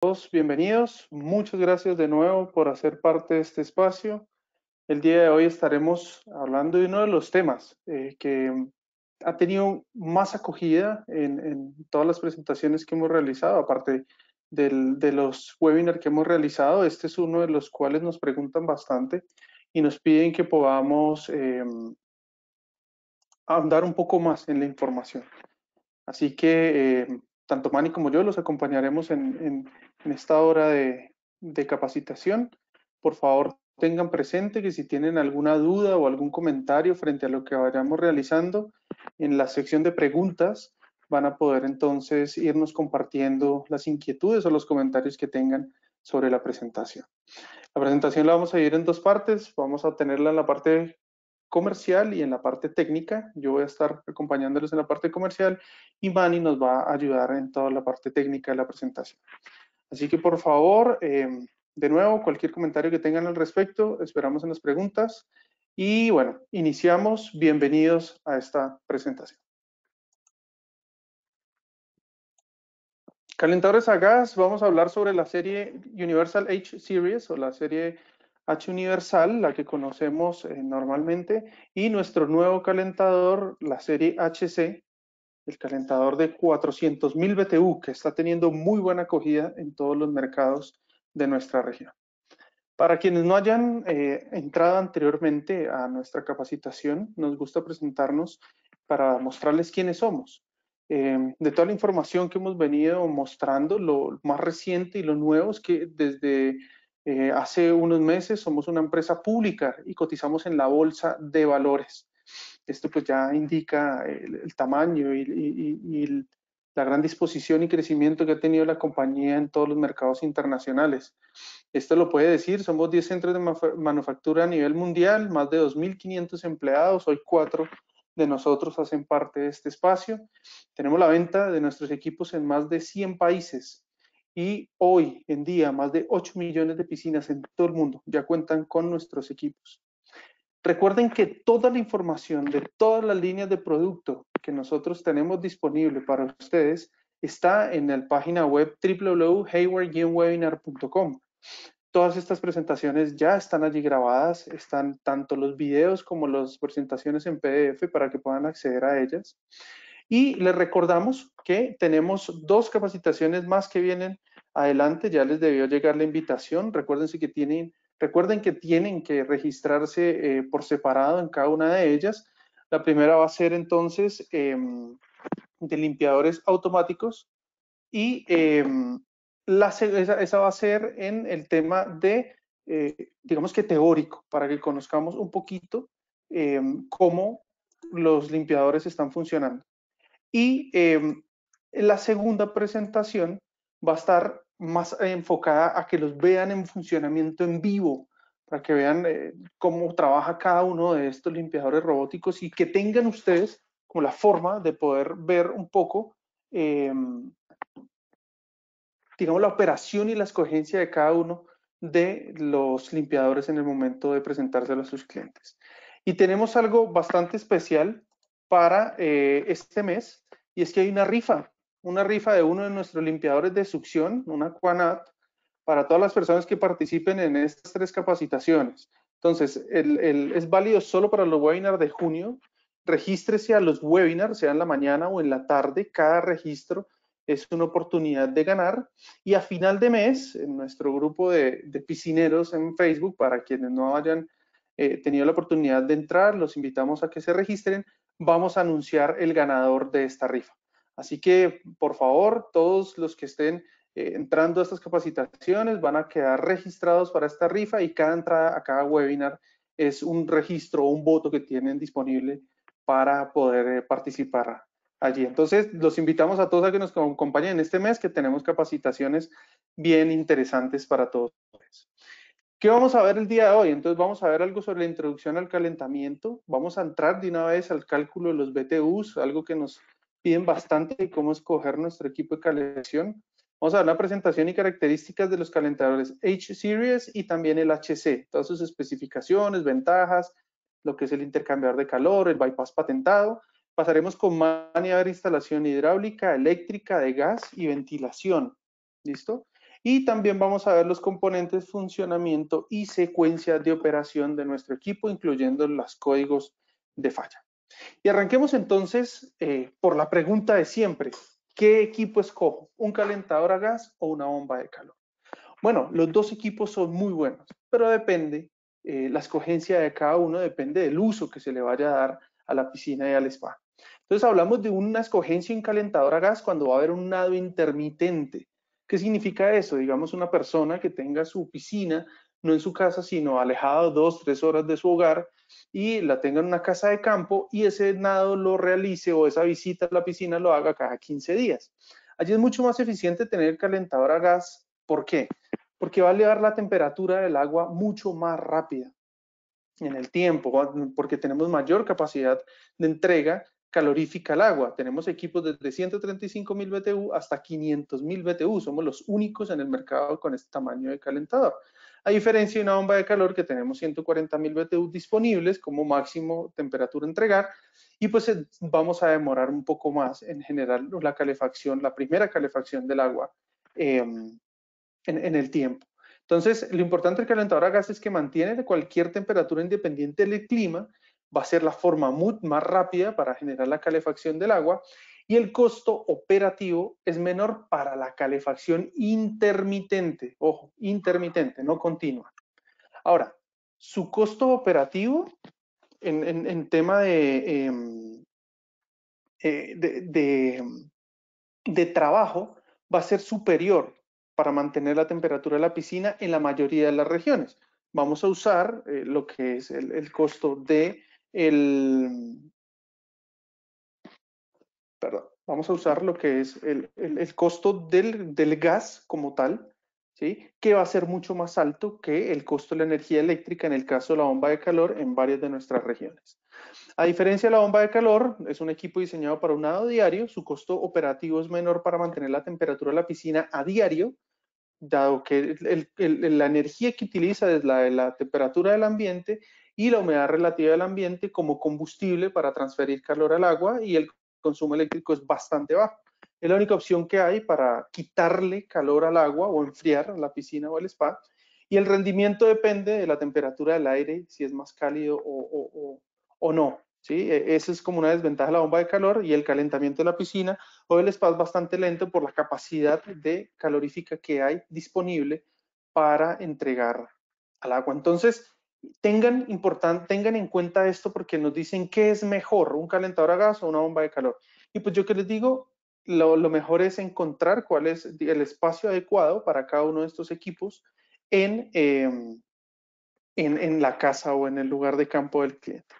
todos bienvenidos. Muchas gracias de nuevo por hacer parte de este espacio. El día de hoy estaremos hablando de uno de los temas eh, que ha tenido más acogida en, todas las presentaciones que hemos realizado, aparte de los webinars que hemos realizado. Este es uno de los cuales nos preguntan bastante y nos piden que podamos eh, andar un poco más en la información. Así que eh, tanto Manny como yo los acompañaremos en, esta hora de, capacitación. Por favor, tengan presente que si tienen alguna duda o algún comentario frente a lo que vayamos realizando, en la sección de preguntas van a poder entonces irnos compartiendo las inquietudes o los comentarios que tengan sobre la presentación. La presentación la vamos a ir en dos partes. Vamos a tenerla en la parte comercial y en la parte técnica. Yo voy a estar acompañándoles en la parte comercial y Manny nos va a ayudar en toda la parte técnica de la presentación. Así que por favor, em, de nuevo, cualquier comentario que tengan al respecto, esperamos en las preguntas. Y bueno, iniciamos. Bienvenidos a esta presentación. Calentadores a gas, vamos a hablar sobre la serie Universal H Series o la serie H universal, la que conocemos eh, normalmente, y nuestro nuevo calentador, la serie HC, el calentador de 400.000 BTU, que está teniendo muy buena acogida en todos los mercados de nuestra región. Para quienes no hayan eh, entrado anteriormente a nuestra capacitación, nos gusta presentarnos para mostrarles quiénes somos. Em, de toda la información que hemos venido mostrando, lo más reciente y lo nuevo es que desde eh, hace unos meses somos una empresa pública y cotizamos en la bolsa de valores. Esto pues ya indica el, tamaño y, la gran disposición y crecimiento que ha tenido la compañía en todos los mercados internacionales. Esto lo puede decir, somos 10 centros de manufactura a nivel mundial, más de 2.500 empleados, hoy cuatro de nosotros hacen parte de este espacio. Tenemos la venta de nuestros equipos en más de 100 países, y hoy en día más de 8 millones de piscinas en todo el mundo ya cuentan con nuestros equipos. Recuerden que toda la información de todas las líneas de producto que nosotros tenemos disponible para ustedes está en la página web www.haywardwebinar.com. Todas estas presentaciones ya están allí grabadas, están tanto los videos como las presentaciones en PDF para que puedan acceder a ellas. Y les recordamos que tenemos dos capacitaciones más que vienen adelante. Ya les debió llegar la invitación. Recuerden que tienen, recuerden que, tienen que registrarse eh, por separado en cada una de ellas. La primera va a ser entonces em, de limpiadores automáticos y em, la, esa, va a ser en el tema de, eh, digamos que teórico, para que conozcamos un poquito em, cómo los limpiadores están funcionando. Y em, la segunda presentación va a estar más enfocada a que los vean en funcionamiento en vivo, para que vean eh, cómo trabaja cada uno de estos limpiadores robóticos y que tengan ustedes como la forma de poder ver un poco, em, digamos, la operación y la escogencia de cada uno de los limpiadores en el momento de presentárselo a sus clientes. Y tenemos algo bastante especial para eh, este mes y es que hay una rifa, una rifa de uno de nuestros limpiadores de succión, una Quanat, para todas las personas que participen en estas tres capacitaciones. Entonces, es válido solo para los webinars de junio. Regístrese a los webinars, sea en la mañana o en la tarde. Cada registro es una oportunidad de ganar. Y a final de mes, en nuestro grupo de, piscineros en Facebook, para quienes no hayan eh, tenido la oportunidad de entrar, los invitamos a que se registren vamos a anunciar el ganador de esta rifa. Así que, por favor, todos los que estén eh, entrando a estas capacitaciones van a quedar registrados para esta rifa y cada entrada a cada webinar es un registro un voto que tienen disponible para poder eh, participar allí. Entonces, los invitamos a todos a que nos acompañen este mes, que tenemos capacitaciones bien interesantes para todos. ¿Qué vamos a ver el día de hoy? Entonces vamos a ver algo sobre la introducción al calentamiento. Vamos a entrar de una vez al cálculo de los BTUs, algo que nos piden bastante de cómo escoger nuestro equipo de calefacción. Vamos a ver la presentación y características de los calentadores H-Series y también el HC, todas sus especificaciones, ventajas, lo que es el intercambiador de calor, el bypass patentado. Pasaremos con maniobra de instalación hidráulica, eléctrica, de gas y ventilación. ¿Listo? Y también vamos a ver los componentes, funcionamiento y secuencia de operación de nuestro equipo, incluyendo los códigos de falla. Y arranquemos entonces eh, por la pregunta de siempre. ¿Qué equipo escojo? ¿Un calentador a gas o una bomba de calor? Bueno, los dos equipos son muy buenos, pero depende, eh, la escogencia de cada uno depende del uso que se le vaya a dar a la piscina y al spa. Entonces hablamos de una escogencia en calentador a gas cuando va a haber un nado intermitente. ¿Qué significa eso? Digamos una persona que tenga su piscina no en su casa, sino alejada dos, tres horas de su hogar y la tenga en una casa de campo y ese nado lo realice o esa visita a la piscina lo haga cada 15 días. Allí es mucho más eficiente tener calentador a gas. ¿Por qué? Porque va a elevar la temperatura del agua mucho más rápida en el tiempo, porque tenemos mayor capacidad de entrega calorífica al agua. Tenemos equipos desde 135 mil BTU hasta 500 mil BTU. Somos los únicos en el mercado con este tamaño de calentador. A diferencia de una bomba de calor que tenemos 140 mil BTU disponibles como máximo temperatura a entregar y pues eh, vamos a demorar un poco más en generar la calefacción, la primera calefacción del agua em, en el tiempo. Entonces, lo importante del calentador a gas es que mantiene cualquier temperatura independiente del clima, va a ser la forma más rápida para generar la calefacción del agua y el costo operativo es menor para la calefacción intermitente, ojo, intermitente, no continua. Ahora, su costo operativo en, tema em, eh, de, de trabajo va a ser superior para mantener la temperatura de la piscina en la mayoría de las regiones. Vamos a usar eh, lo que es el, costo de el, perdón, vamos a usar lo que es el, costo del, del, gas como tal, ¿sí? que va a ser mucho más alto que el costo de la energía eléctrica en el caso de la bomba de calor en varias de nuestras regiones. A diferencia de la bomba de calor, es un equipo diseñado para un nado diario, su costo operativo es menor para mantener la temperatura de la piscina a diario, dado que la energía que utiliza es la de la temperatura del ambiente y la humedad relativa del ambiente como combustible para transferir calor al agua y el consumo eléctrico es bastante bajo. Es la única opción que hay para quitarle calor al agua o enfriar la piscina o el spa. Y el rendimiento depende de la temperatura del aire, si es más cálido o, o, o no. ¿sí? E, esa es como una desventaja de la bomba de calor y el calentamiento de la piscina o el spa es bastante lento por la capacidad de calorífica que hay disponible para entregar al agua. Entonces, tengan, tengan en cuenta esto porque nos dicen qué es mejor, un calentador a gas o una bomba de calor. Y pues yo que les digo, lo, mejor es encontrar cuál es el espacio adecuado para cada uno de estos equipos en, em, en, en la casa o en el lugar de campo del cliente.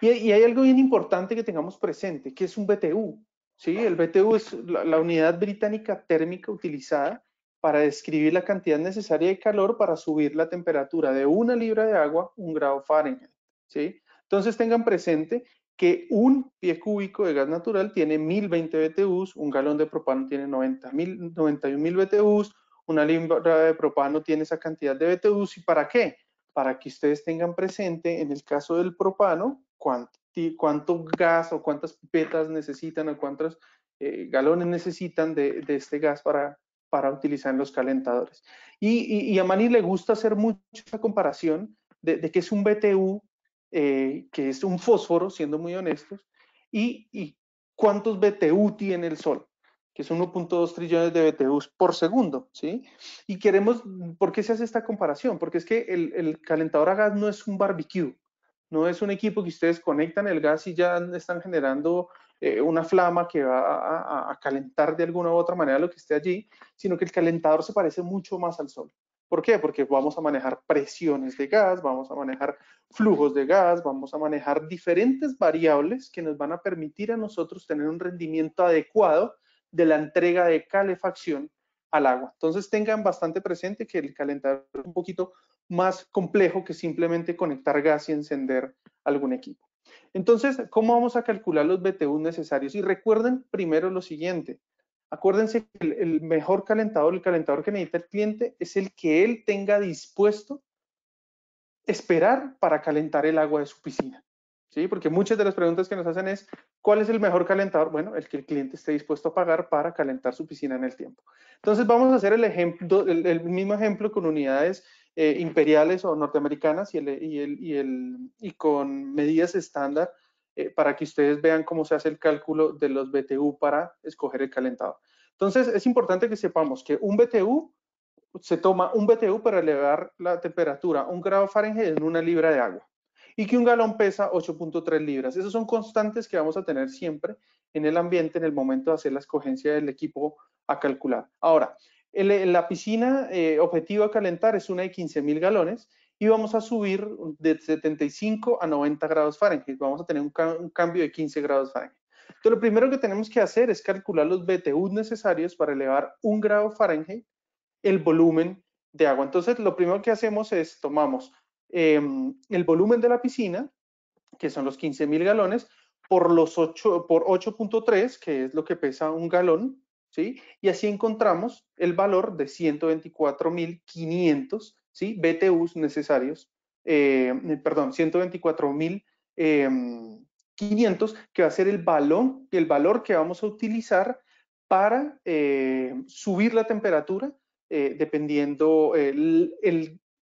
Y, hay algo bien importante que tengamos presente, que es un BTU. ¿sí? El BTU es la, unidad británica térmica utilizada para describir la cantidad necesaria de calor para subir la temperatura de una libra de agua un grado Fahrenheit. ¿sí? Entonces tengan presente que un pie cúbico de gas natural tiene 1020 BTUs, un galón de propano tiene 90 91.000 BTUs, una libra de propano tiene esa cantidad de BTUs. ¿Y para qué? Para que ustedes tengan presente, en el caso del propano, cuánto, gas o cuántas pipetas necesitan o cuántos eh, galones necesitan de, este gas para, para utilizar en los calentadores. Y, a Mani le gusta hacer mucha comparación de, de que es un BTU, eh, que es un fósforo, siendo muy honestos, y, y cuántos BTU tiene el Sol que es 1.2 trillones de BTUs por segundo, ¿sí? Y queremos, ¿por qué se hace esta comparación? Porque es que el, el calentador a gas no es un barbecue, no es un equipo que ustedes conectan el gas y ya están generando eh, una flama que va a, calentar de alguna u otra manera lo que esté allí, sino que el calentador se parece mucho más al sol. ¿Por qué? Porque vamos a manejar presiones de gas, vamos a manejar flujos de gas, vamos a manejar diferentes variables que nos van a permitir a nosotros tener un rendimiento adecuado de la entrega de calefacción al agua. Entonces tengan bastante presente que el calentador es un poquito más complejo que simplemente conectar gas y encender algún equipo. Entonces, ¿cómo vamos a calcular los BTU necesarios? Y recuerden primero lo siguiente. Acuérdense que el, mejor calentador, el calentador que necesita el cliente, es el que él tenga dispuesto esperar para calentar el agua de su piscina. ¿sí? Porque muchas de las preguntas que nos hacen es, ¿cuál es el mejor calentador? Bueno, el que el cliente esté dispuesto a pagar para calentar su piscina en el tiempo. Entonces vamos a hacer el, ejemplo, el, mismo ejemplo con unidades eh, imperiales o norteamericanas y, el, y, con medidas estándar eh, para que ustedes vean cómo se hace el cálculo de los BTU para escoger el calentador. Entonces es importante que sepamos que un BTU se toma un BTU para elevar la temperatura un grado Fahrenheit en una libra de agua y que un galón pesa 8.3 libras. Esos son constantes que vamos a tener siempre en el ambiente en el momento de hacer la escogencia del equipo a calcular. Ahora, la piscina eh, objetivo a calentar es una de 15.000 galones y vamos a subir de 75 a 90 grados Fahrenheit. Vamos a tener un, cambio de 15 grados Fahrenheit. Entonces, lo primero que tenemos que hacer es calcular los BTU necesarios para elevar un grado Fahrenheit el volumen de agua. Entonces, lo primero que hacemos es tomamos Em, el volumen de la piscina, que son los 15.000 galones, por los 8, por 8.3, que es lo que pesa un galón, Y así encontramos el valor de 124.500, ¿sí? BTUs necesarios, eh, perdón, 124.500, em, que va a ser el valor, el valor que vamos a utilizar para eh, subir la temperatura, eh, dependiendo el,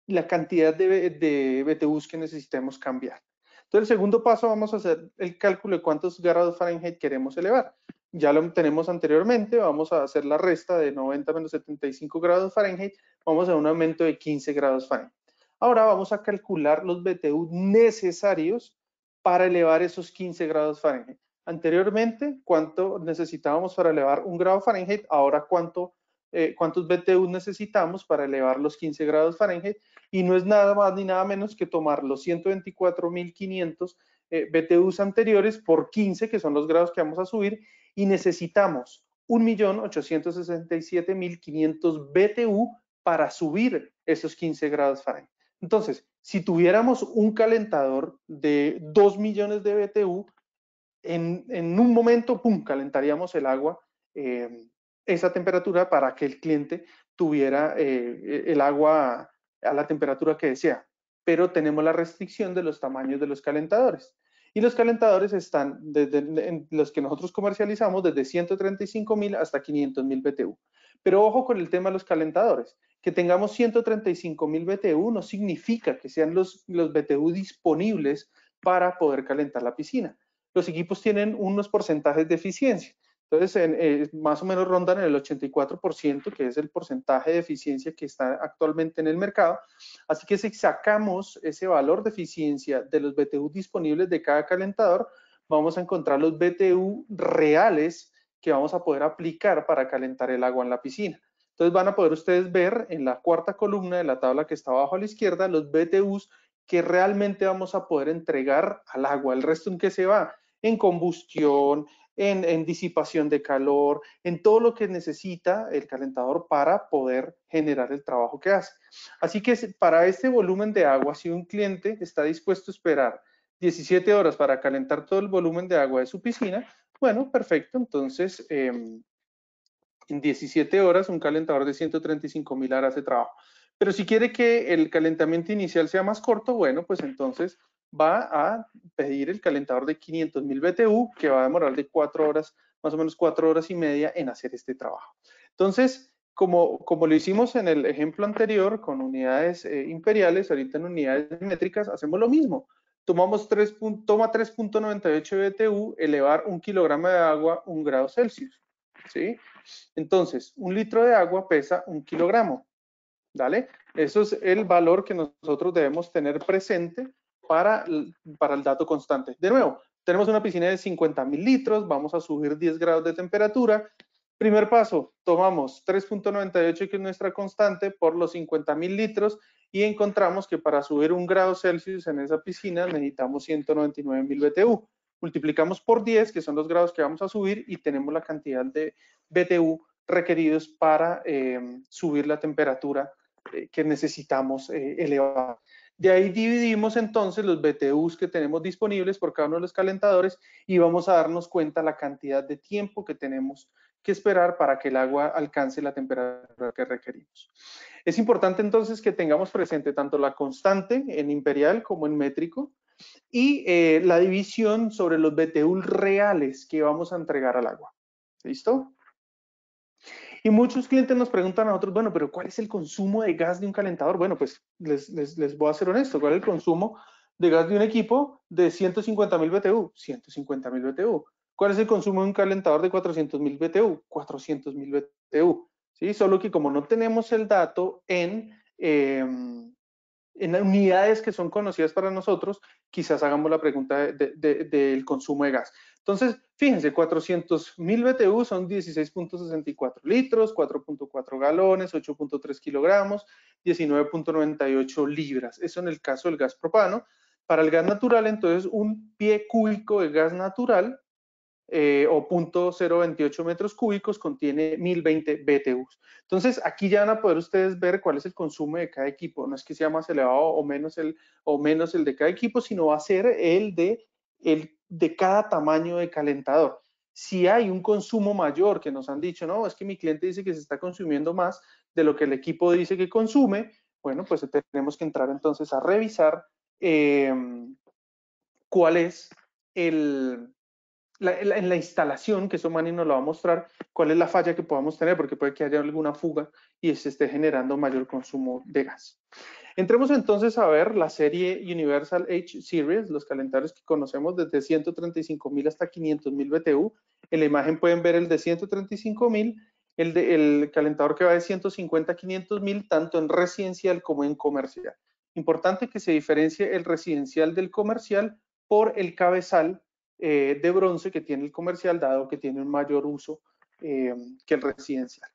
la cantidad de, de BTUs que necesitemos cambiar. Entonces, el segundo paso vamos a hacer el cálculo de cuántos grados Fahrenheit queremos elevar. Ya lo tenemos anteriormente, vamos a hacer la resta de 90 menos 75 grados Fahrenheit, vamos a un aumento de 15 grados Fahrenheit. Ahora vamos a calcular los BTU necesarios para elevar esos 15 grados Fahrenheit. Anteriormente, cuánto necesitábamos para elevar un grado Fahrenheit, ahora cuánto eh, cuántos BTU necesitamos para elevar los 15 grados Fahrenheit y no es nada más ni nada menos que tomar los 124.500 eh, BTUs anteriores por 15, que son los grados que vamos a subir, y necesitamos 1.867.500 BTU para subir esos 15 grados Fahrenheit. Entonces, si tuviéramos un calentador de 2 millones de BTU, en, un momento, ¡pum!, calentaríamos el agua eh, esa temperatura para que el cliente tuviera eh, el agua a la temperatura que desea. Pero tenemos la restricción de los tamaños de los calentadores. Y los calentadores están, desde los que nosotros comercializamos, desde 135 mil hasta 500 mil BTU. Pero ojo con el tema de los calentadores. Que tengamos 135 mil BTU no significa que sean los BTU disponibles para poder calentar la piscina. Los equipos tienen unos porcentajes de eficiencia. Entonces, eh, más o menos rondan en el 84%, que es el porcentaje de eficiencia que está actualmente en el mercado. Así que si sacamos ese valor de eficiencia de los BTU disponibles de cada calentador, vamos a encontrar los BTU reales que vamos a poder aplicar para calentar el agua en la piscina. Entonces van a poder ustedes ver en la cuarta columna de la tabla que está abajo a la izquierda los BTUs que realmente vamos a poder entregar al agua. El resto en qué se va? En combustión, en, disipación de calor, en todo lo que necesita el calentador para poder generar el trabajo que hace. Así que para este volumen de agua, si un cliente está dispuesto a esperar 17 horas para calentar todo el volumen de agua de su piscina, bueno, perfecto, entonces em, en 17 horas un calentador de 135 mil horas de trabajo. Pero si quiere que el calentamiento inicial sea más corto, bueno, pues entonces va a pedir el calentador de 500 mil BTU que va a demorar de cuatro horas, más o menos cuatro horas y media en hacer este trabajo. Entonces, como, como lo hicimos en el ejemplo anterior con unidades eh, imperiales, ahorita en unidades métricas hacemos lo mismo. Tomamos 3, toma 3.98 BTU, elevar un kilogramo de agua un grado Celsius. ¿sí? Entonces, un litro de agua pesa un kilogramo. ¿Dale? Eso es el valor que nosotros debemos tener presente para, el dato constante. De nuevo, tenemos una piscina de 50 mil litros, vamos a subir 10 grados de temperatura. Primer paso, tomamos 3.98 que es nuestra constante por los 50 mil litros y encontramos que para subir un grado Celsius en esa piscina necesitamos 199 mil BTU. Multiplicamos por 10, que son los grados que vamos a subir, y tenemos la cantidad de BTU requeridos para eh, subir la temperatura eh, que necesitamos eh, elevar. De ahí dividimos entonces los BTUs que tenemos disponibles por cada uno de los calentadores y vamos a darnos cuenta la cantidad de tiempo que tenemos que esperar para que el agua alcance la temperatura que requerimos. Es importante entonces que tengamos presente tanto la constante en imperial como en métrico y eh, la división sobre los BTU reales que vamos a entregar al agua. ¿Listo? Y muchos clientes nos preguntan a nosotros, bueno, pero ¿cuál es el consumo de gas de un calentador? Bueno, pues les, les, voy a ser honesto, ¿cuál es el consumo de gas de un equipo de 150 mil BTU? 150 mil BTU. ¿Cuál es el consumo de un calentador de 400 mil BTU? 400 mil BTU. ¿sí? Solo que como no tenemos el dato en, em, en unidades que son conocidas para nosotros, quizás hagamos la pregunta del consumo de gas. Entonces, fíjense, 400 mil BTU son 16.64 litros, 4.4 galones, 8.3 kilogramos, 19.98 libras. Eso en el caso del gas propano. Para el gas natural, entonces, un pie cúbico de gas natural eh, o 0.028 metros cúbicos contiene 1020 BTUs. Entonces, aquí ya van a poder ustedes ver cuál es el consumo de cada equipo. No es que sea más elevado o menos el, o menos el de cada equipo, sino va a ser el de, el de cada tamaño de calentador. Si hay un consumo mayor que nos han dicho, no, es que mi cliente dice que se está consumiendo más de lo que el equipo dice que consume, bueno, pues tenemos que entrar entonces a revisar em, cuál es el, en la instalación, que eso Manny nos lo va a mostrar, cuál es la falla que podamos tener, porque puede que haya alguna fuga y se esté generando mayor consumo de gas. Entremos entonces a ver la serie Universal H Series, los calentadores que conocemos desde 135.000 hasta 500.000 BTU. En la imagen pueden ver el de 135.000, el, el calentador que va de 150 a 500.000, tanto en residencial como en comercial. Importante que se diferencie el residencial del comercial por el cabezal eh, de bronce que tiene el comercial, dado que tiene un mayor uso eh, que el residencial.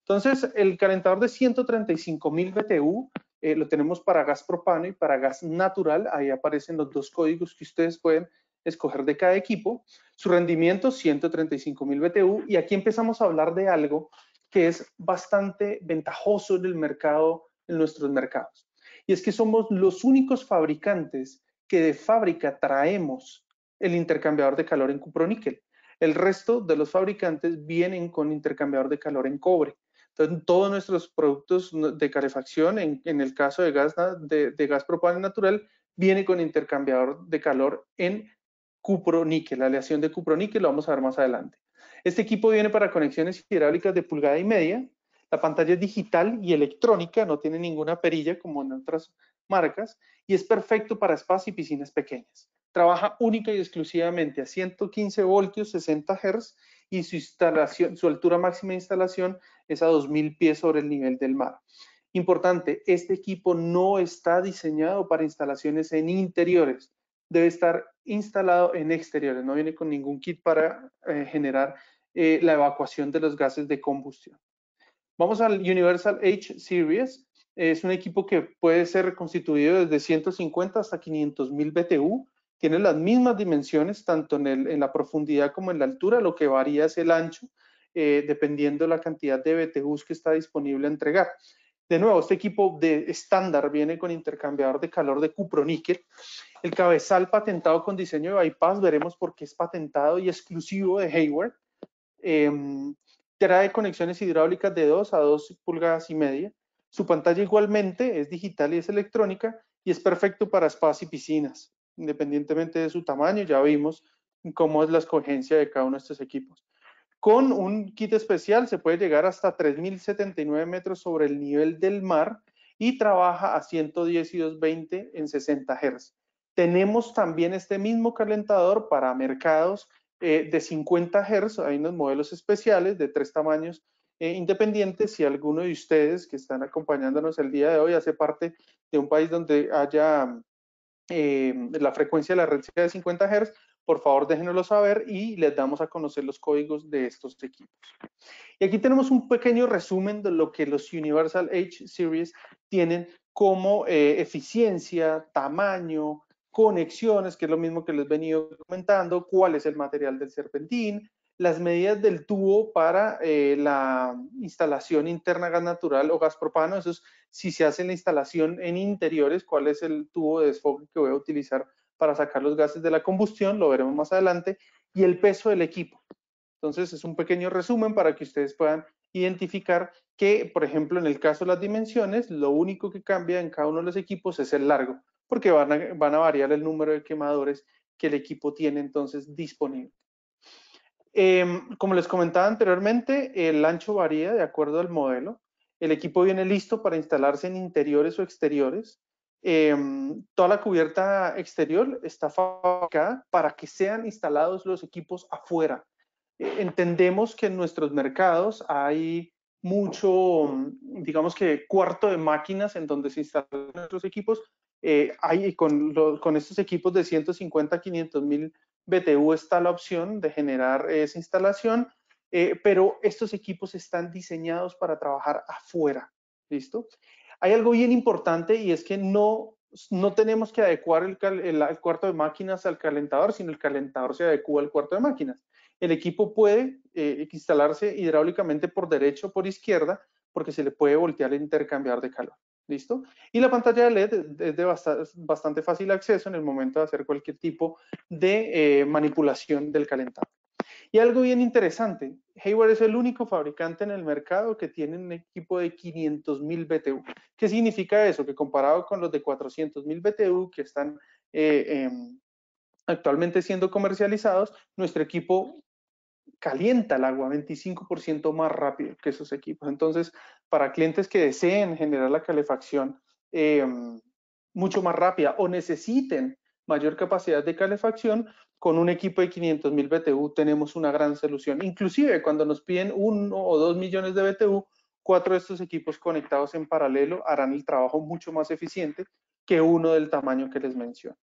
Entonces, el calentador de 135.000 BTU eh, lo tenemos para gas propano y para gas natural. Ahí aparecen los dos códigos que ustedes pueden escoger de cada equipo. Su rendimiento, 135.000 BTU. Y aquí empezamos a hablar de algo que es bastante ventajoso en el mercado, en nuestros mercados. Y es que somos los únicos fabricantes que de fábrica traemos el intercambiador de calor en cuproníquel. El resto de los fabricantes vienen con intercambiador de calor en cobre. Entonces, todos nuestros productos de calefacción, en, el caso de gas, de, gas propano natural, viene con intercambiador de calor en cuproníquel, la aleación de cuproníquel, lo vamos a ver más adelante. Este equipo viene para conexiones hidráulicas de pulgada y media. La pantalla es digital y electrónica, no tiene ninguna perilla como en otras marcas y es perfecto para spas y piscinas pequeñas trabaja única y exclusivamente a 115 voltios, 60 Hz y su, instalación, su altura máxima de instalación es a 2000 pies sobre el nivel del mar. Importante, este equipo no está diseñado para instalaciones en interiores, debe estar instalado en exteriores, no viene con ningún kit para eh, generar eh, la evacuación de los gases de combustión. Vamos al Universal H Series, es un equipo que puede ser constituido desde 150 hasta 500 mil BTU, tiene las mismas dimensiones, tanto en, la profundidad como en la altura, lo que varía es el ancho, eh, dependiendo de la cantidad de BTUs que está disponible a entregar. De nuevo, este equipo de estándar viene con intercambiador de calor de cuproníquel. El cabezal patentado con diseño de bypass, veremos por qué es patentado y exclusivo de Hayward. Em, trae conexiones hidráulicas de 2 a 2 pulgadas y media. Su pantalla igualmente es digital y es electrónica y es perfecto para spas y piscinas independientemente de su tamaño, ya vimos cómo es la escogencia de cada uno de estos equipos. Con un kit especial se puede llegar hasta 3.079 metros sobre el nivel del mar y trabaja a 110 y 220 en 60 Hz. Tenemos también este mismo calentador para mercados eh, de 50 Hz. Hay unos modelos especiales de tres tamaños eh, independientes. Si alguno de ustedes que están acompañándonos el día de hoy hace parte de un país donde haya eh, la frecuencia de la red sea de 50 Hz, por favor déjenoslo saber y les damos a conocer los códigos de estos equipos. Y aquí tenemos un pequeño resumen de lo que los Universal H Series tienen como eh, eficiencia, tamaño, conexiones, que es lo mismo que les he venido comentando, cuál es el material del serpentín, las medidas del tubo para eh, la instalación interna gas natural o gas propano, eso es si se hace la instalación en interiores, cuál es el tubo de desfogue que voy a utilizar para sacar los gases de la combustión, lo veremos más adelante, y el peso del equipo. Entonces, es un pequeño resumen para que ustedes puedan identificar que, por ejemplo, en el caso de las dimensiones, lo único que cambia en cada uno de los equipos es el largo, porque van van a variar el número de quemadores que el equipo tiene entonces disponible. Em, como les comentaba anteriormente, el ancho varía de acuerdo al modelo. El equipo viene listo para instalarse en interiores o exteriores. Em, toda la cubierta exterior está fabricada para que sean instalados los equipos afuera. E, entendemos que en nuestros mercados hay mucho, digamos que cuarto de máquinas en donde se instalan nuestros equipos. Eh, hay con, con estos equipos de 150, 500 mil BTU está la opción de generar esa instalación, eh, pero estos equipos están diseñados para trabajar afuera, ¿listo? Hay algo bien importante y es que no, no tenemos que adecuar el, cuarto de máquinas al calentador, sino el calentador se adecua al cuarto de máquinas. El equipo puede eh, instalarse hidráulicamente por derecho o por izquierda porque se le puede voltear el intercambiar de calor. ¿Listo? Y la pantalla de LED es de bastante, fácil acceso en el momento de hacer cualquier tipo de eh, manipulación del calentador. Y algo bien interesante, Hayward es el único fabricante en el mercado que tiene un equipo de 500.000 BTU. ¿Qué significa eso? Que comparado con los de 400.000 BTU que están eh, em, actualmente siendo comercializados, nuestro equipo calienta el agua 25% más rápido que esos equipos. Entonces, para clientes que deseen generar la calefacción em, mucho más rápida o necesiten mayor capacidad de calefacción, con un equipo de 500 mil BTU tenemos una gran solución. Inclusive cuando nos piden uno o dos millones de BTU, cuatro de estos equipos conectados en paralelo harán el trabajo mucho más eficiente que uno del tamaño que les menciono.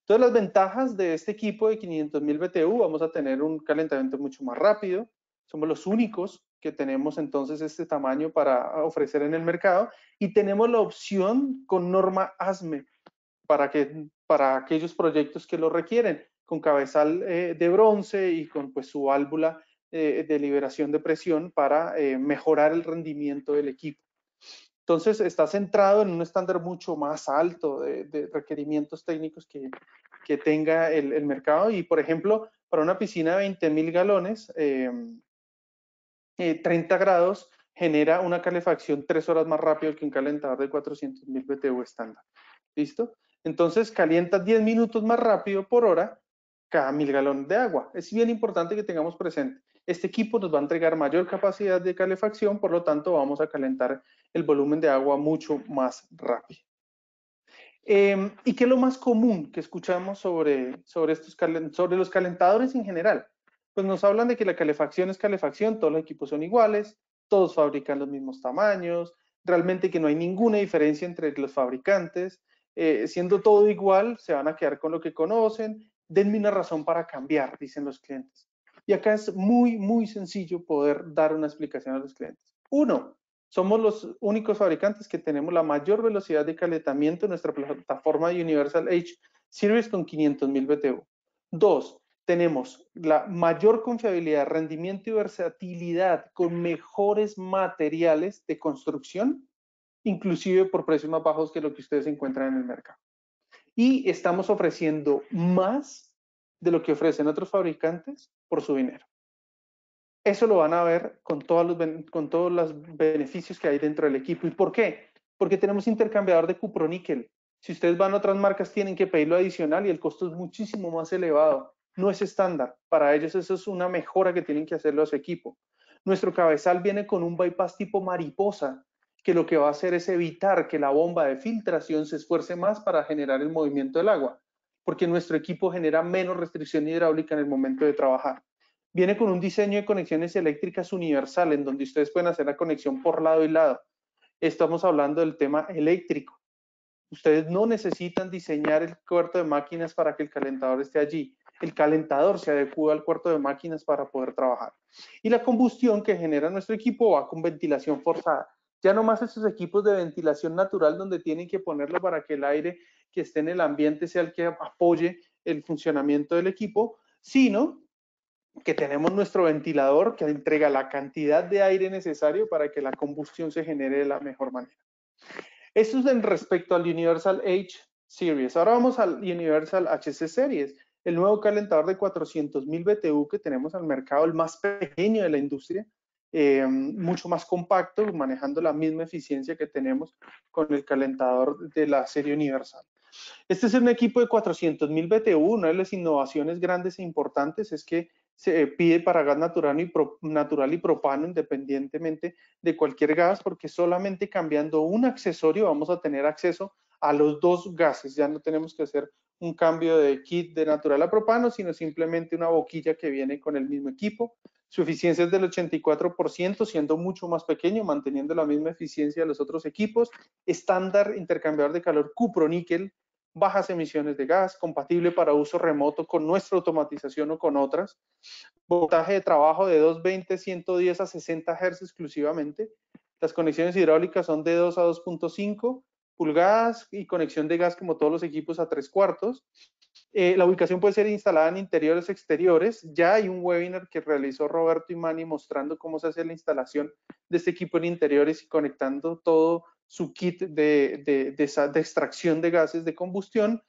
Entonces, las ventajas de este equipo de 500.000 BTU, vamos a tener un calentamiento mucho más rápido. Somos los únicos que tenemos entonces este tamaño para ofrecer en el mercado y tenemos la opción con norma ASME para, que, para aquellos proyectos que lo requieren, con cabezal eh, de bronce y con pues, su válvula eh, de liberación de presión para eh, mejorar el rendimiento del equipo. Entonces está centrado en un estándar mucho más alto de, requerimientos técnicos que, que tenga el, mercado y, por ejemplo, para una piscina de 20 mil galones, 30 eh, eh, grados genera una calefacción tres horas más rápido que un calentador de 400 mil BTU estándar. ¿Listo? Entonces calienta 10 minutos más rápido por hora cada mil galones de agua. Es bien importante que tengamos presente. Este equipo nos va a entregar mayor capacidad de calefacción, por lo tanto vamos a calentar el volumen de agua mucho más rápido. Em, ¿Y qué es lo más común que escuchamos sobre, sobre, estos sobre los calentadores en general? Pues nos hablan de que la calefacción es calefacción, todos los equipos son iguales, todos fabrican los mismos tamaños, realmente que no hay ninguna diferencia entre los fabricantes, eh, siendo todo igual, se van a quedar con lo que conocen, denme una razón para cambiar, dicen los clientes. Y acá es muy, muy sencillo poder dar una explicación a los clientes. Uno, somos los únicos fabricantes que tenemos la mayor velocidad de calentamiento en nuestra plataforma Universal H Series con 500.000 BTU. Dos, tenemos la mayor confiabilidad, rendimiento y versatilidad con mejores materiales de construcción, inclusive por precios más bajos que lo que ustedes encuentran en el mercado. Y estamos ofreciendo más de lo que ofrecen otros fabricantes por su dinero. Eso lo van a ver con todos, los, con todos los beneficios que hay dentro del equipo. ¿Y por qué? Porque tenemos intercambiador de cuproníquel. Si ustedes van a otras marcas, tienen que pedirlo adicional y el costo es muchísimo más elevado. No es estándar. Para ellos eso es una mejora que tienen que hacerlo a su equipo. Nuestro cabezal viene con un bypass tipo mariposa, que lo que va a hacer es evitar que la bomba de filtración se esfuerce más para generar el movimiento del agua, porque nuestro equipo genera menos restricción hidráulica en el momento de trabajar. Viene con un diseño de conexiones eléctricas universal, en donde ustedes pueden hacer la conexión por lado y lado. Estamos hablando del tema eléctrico. Ustedes no necesitan diseñar el cuarto de máquinas para que el calentador esté allí. El calentador se adecua al cuarto de máquinas para poder trabajar. Y la combustión que genera nuestro equipo va con ventilación forzada. Ya no más esos equipos de ventilación natural donde tienen que ponerlo para que el aire que esté en el ambiente sea el que apoye el funcionamiento del equipo, sino que tenemos nuestro ventilador que entrega la cantidad de aire necesario para que la combustión se genere de la mejor manera. Esto es en respecto al Universal H Series. Ahora vamos al Universal HC Series. el nuevo calentador de 400.000 BTU que tenemos al mercado, el más pequeño de la industria, eh, mucho más compacto, manejando la misma eficiencia que tenemos con el calentador de la serie universal. Este es un equipo de 400.000 BTU. Una de las innovaciones grandes e importantes es que se pide para gas natural y, natural y propano independientemente de cualquier gas, porque solamente cambiando un accesorio vamos a tener acceso a los dos gases. Ya no tenemos que hacer un cambio de kit de natural a propano, sino simplemente una boquilla que viene con el mismo equipo. Su eficiencia es del 84%, siendo mucho más pequeño, manteniendo la misma eficiencia de los otros equipos. Estándar intercambiador de calor cupro-níquel, bajas emisiones de gas, compatible para uso remoto con nuestra automatización o con otras. Voltaje de trabajo de 220, 110 a 60 Hz exclusivamente. Las conexiones hidráulicas son de 2 a 2.5 pulgadas y conexión de gas como todos los equipos a 3 cuartos. Eh, la ubicación puede ser instalada en interiores exteriores. Ya hay un webinar que realizó Roberto y Mani mostrando cómo se hace la instalación de este equipo en interiores y conectando todo su kit de, de, extracción de gases de combustión.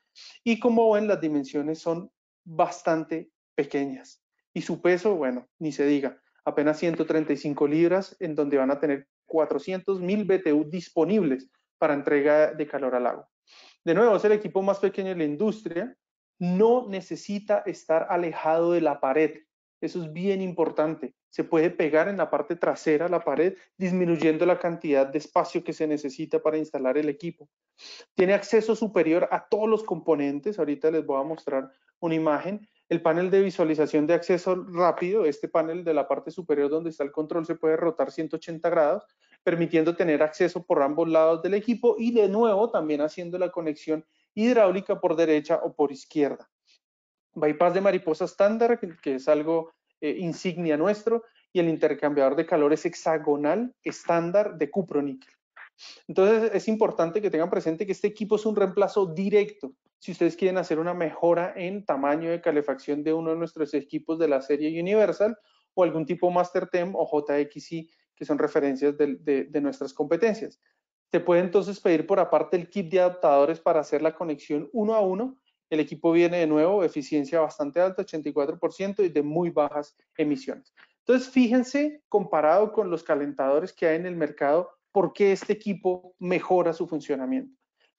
Y como ven, las dimensiones son bastante pequeñas. Y su peso, bueno, ni se diga, apenas 135 libras, en donde van a tener 400 mil BTU disponibles para entrega de calor al agua. De nuevo, es el equipo más pequeño de la industria, no necesita estar alejado de la pared. Eso es bien importante. Se puede pegar en la parte trasera de la pared, disminuyendo la cantidad de espacio que se necesita para instalar el equipo. Tiene acceso superior a todos los componentes. Ahorita les voy a mostrar una imagen. El panel de visualización de acceso rápido, este panel de la parte superior donde está el control, se puede rotar 180 grados, permitiendo tener acceso por ambos lados del equipo y de nuevo también haciendo la conexión hidráulica por derecha o por izquierda. Bypass de mariposa estándar, que es algo eh, insignia nuestro, y el intercambiador de calores hexagonal estándar de cuproníquel. Entonces es importante que tengan presente que este equipo es un reemplazo directo si ustedes quieren hacer una mejora en tamaño de calefacción de uno de nuestros equipos de la serie Universal o algún tipo MasterTem o JXI que son referencias de nuestras competencias. Se puede entonces pedir por aparte el kit de adaptadores para hacer la conexión uno a uno. El equipo viene de nuevo, eficiencia bastante alta, 84% y de muy bajas emisiones. Entonces, fíjense, comparado con los calentadores que hay en el mercado, por qué este equipo mejora su funcionamiento.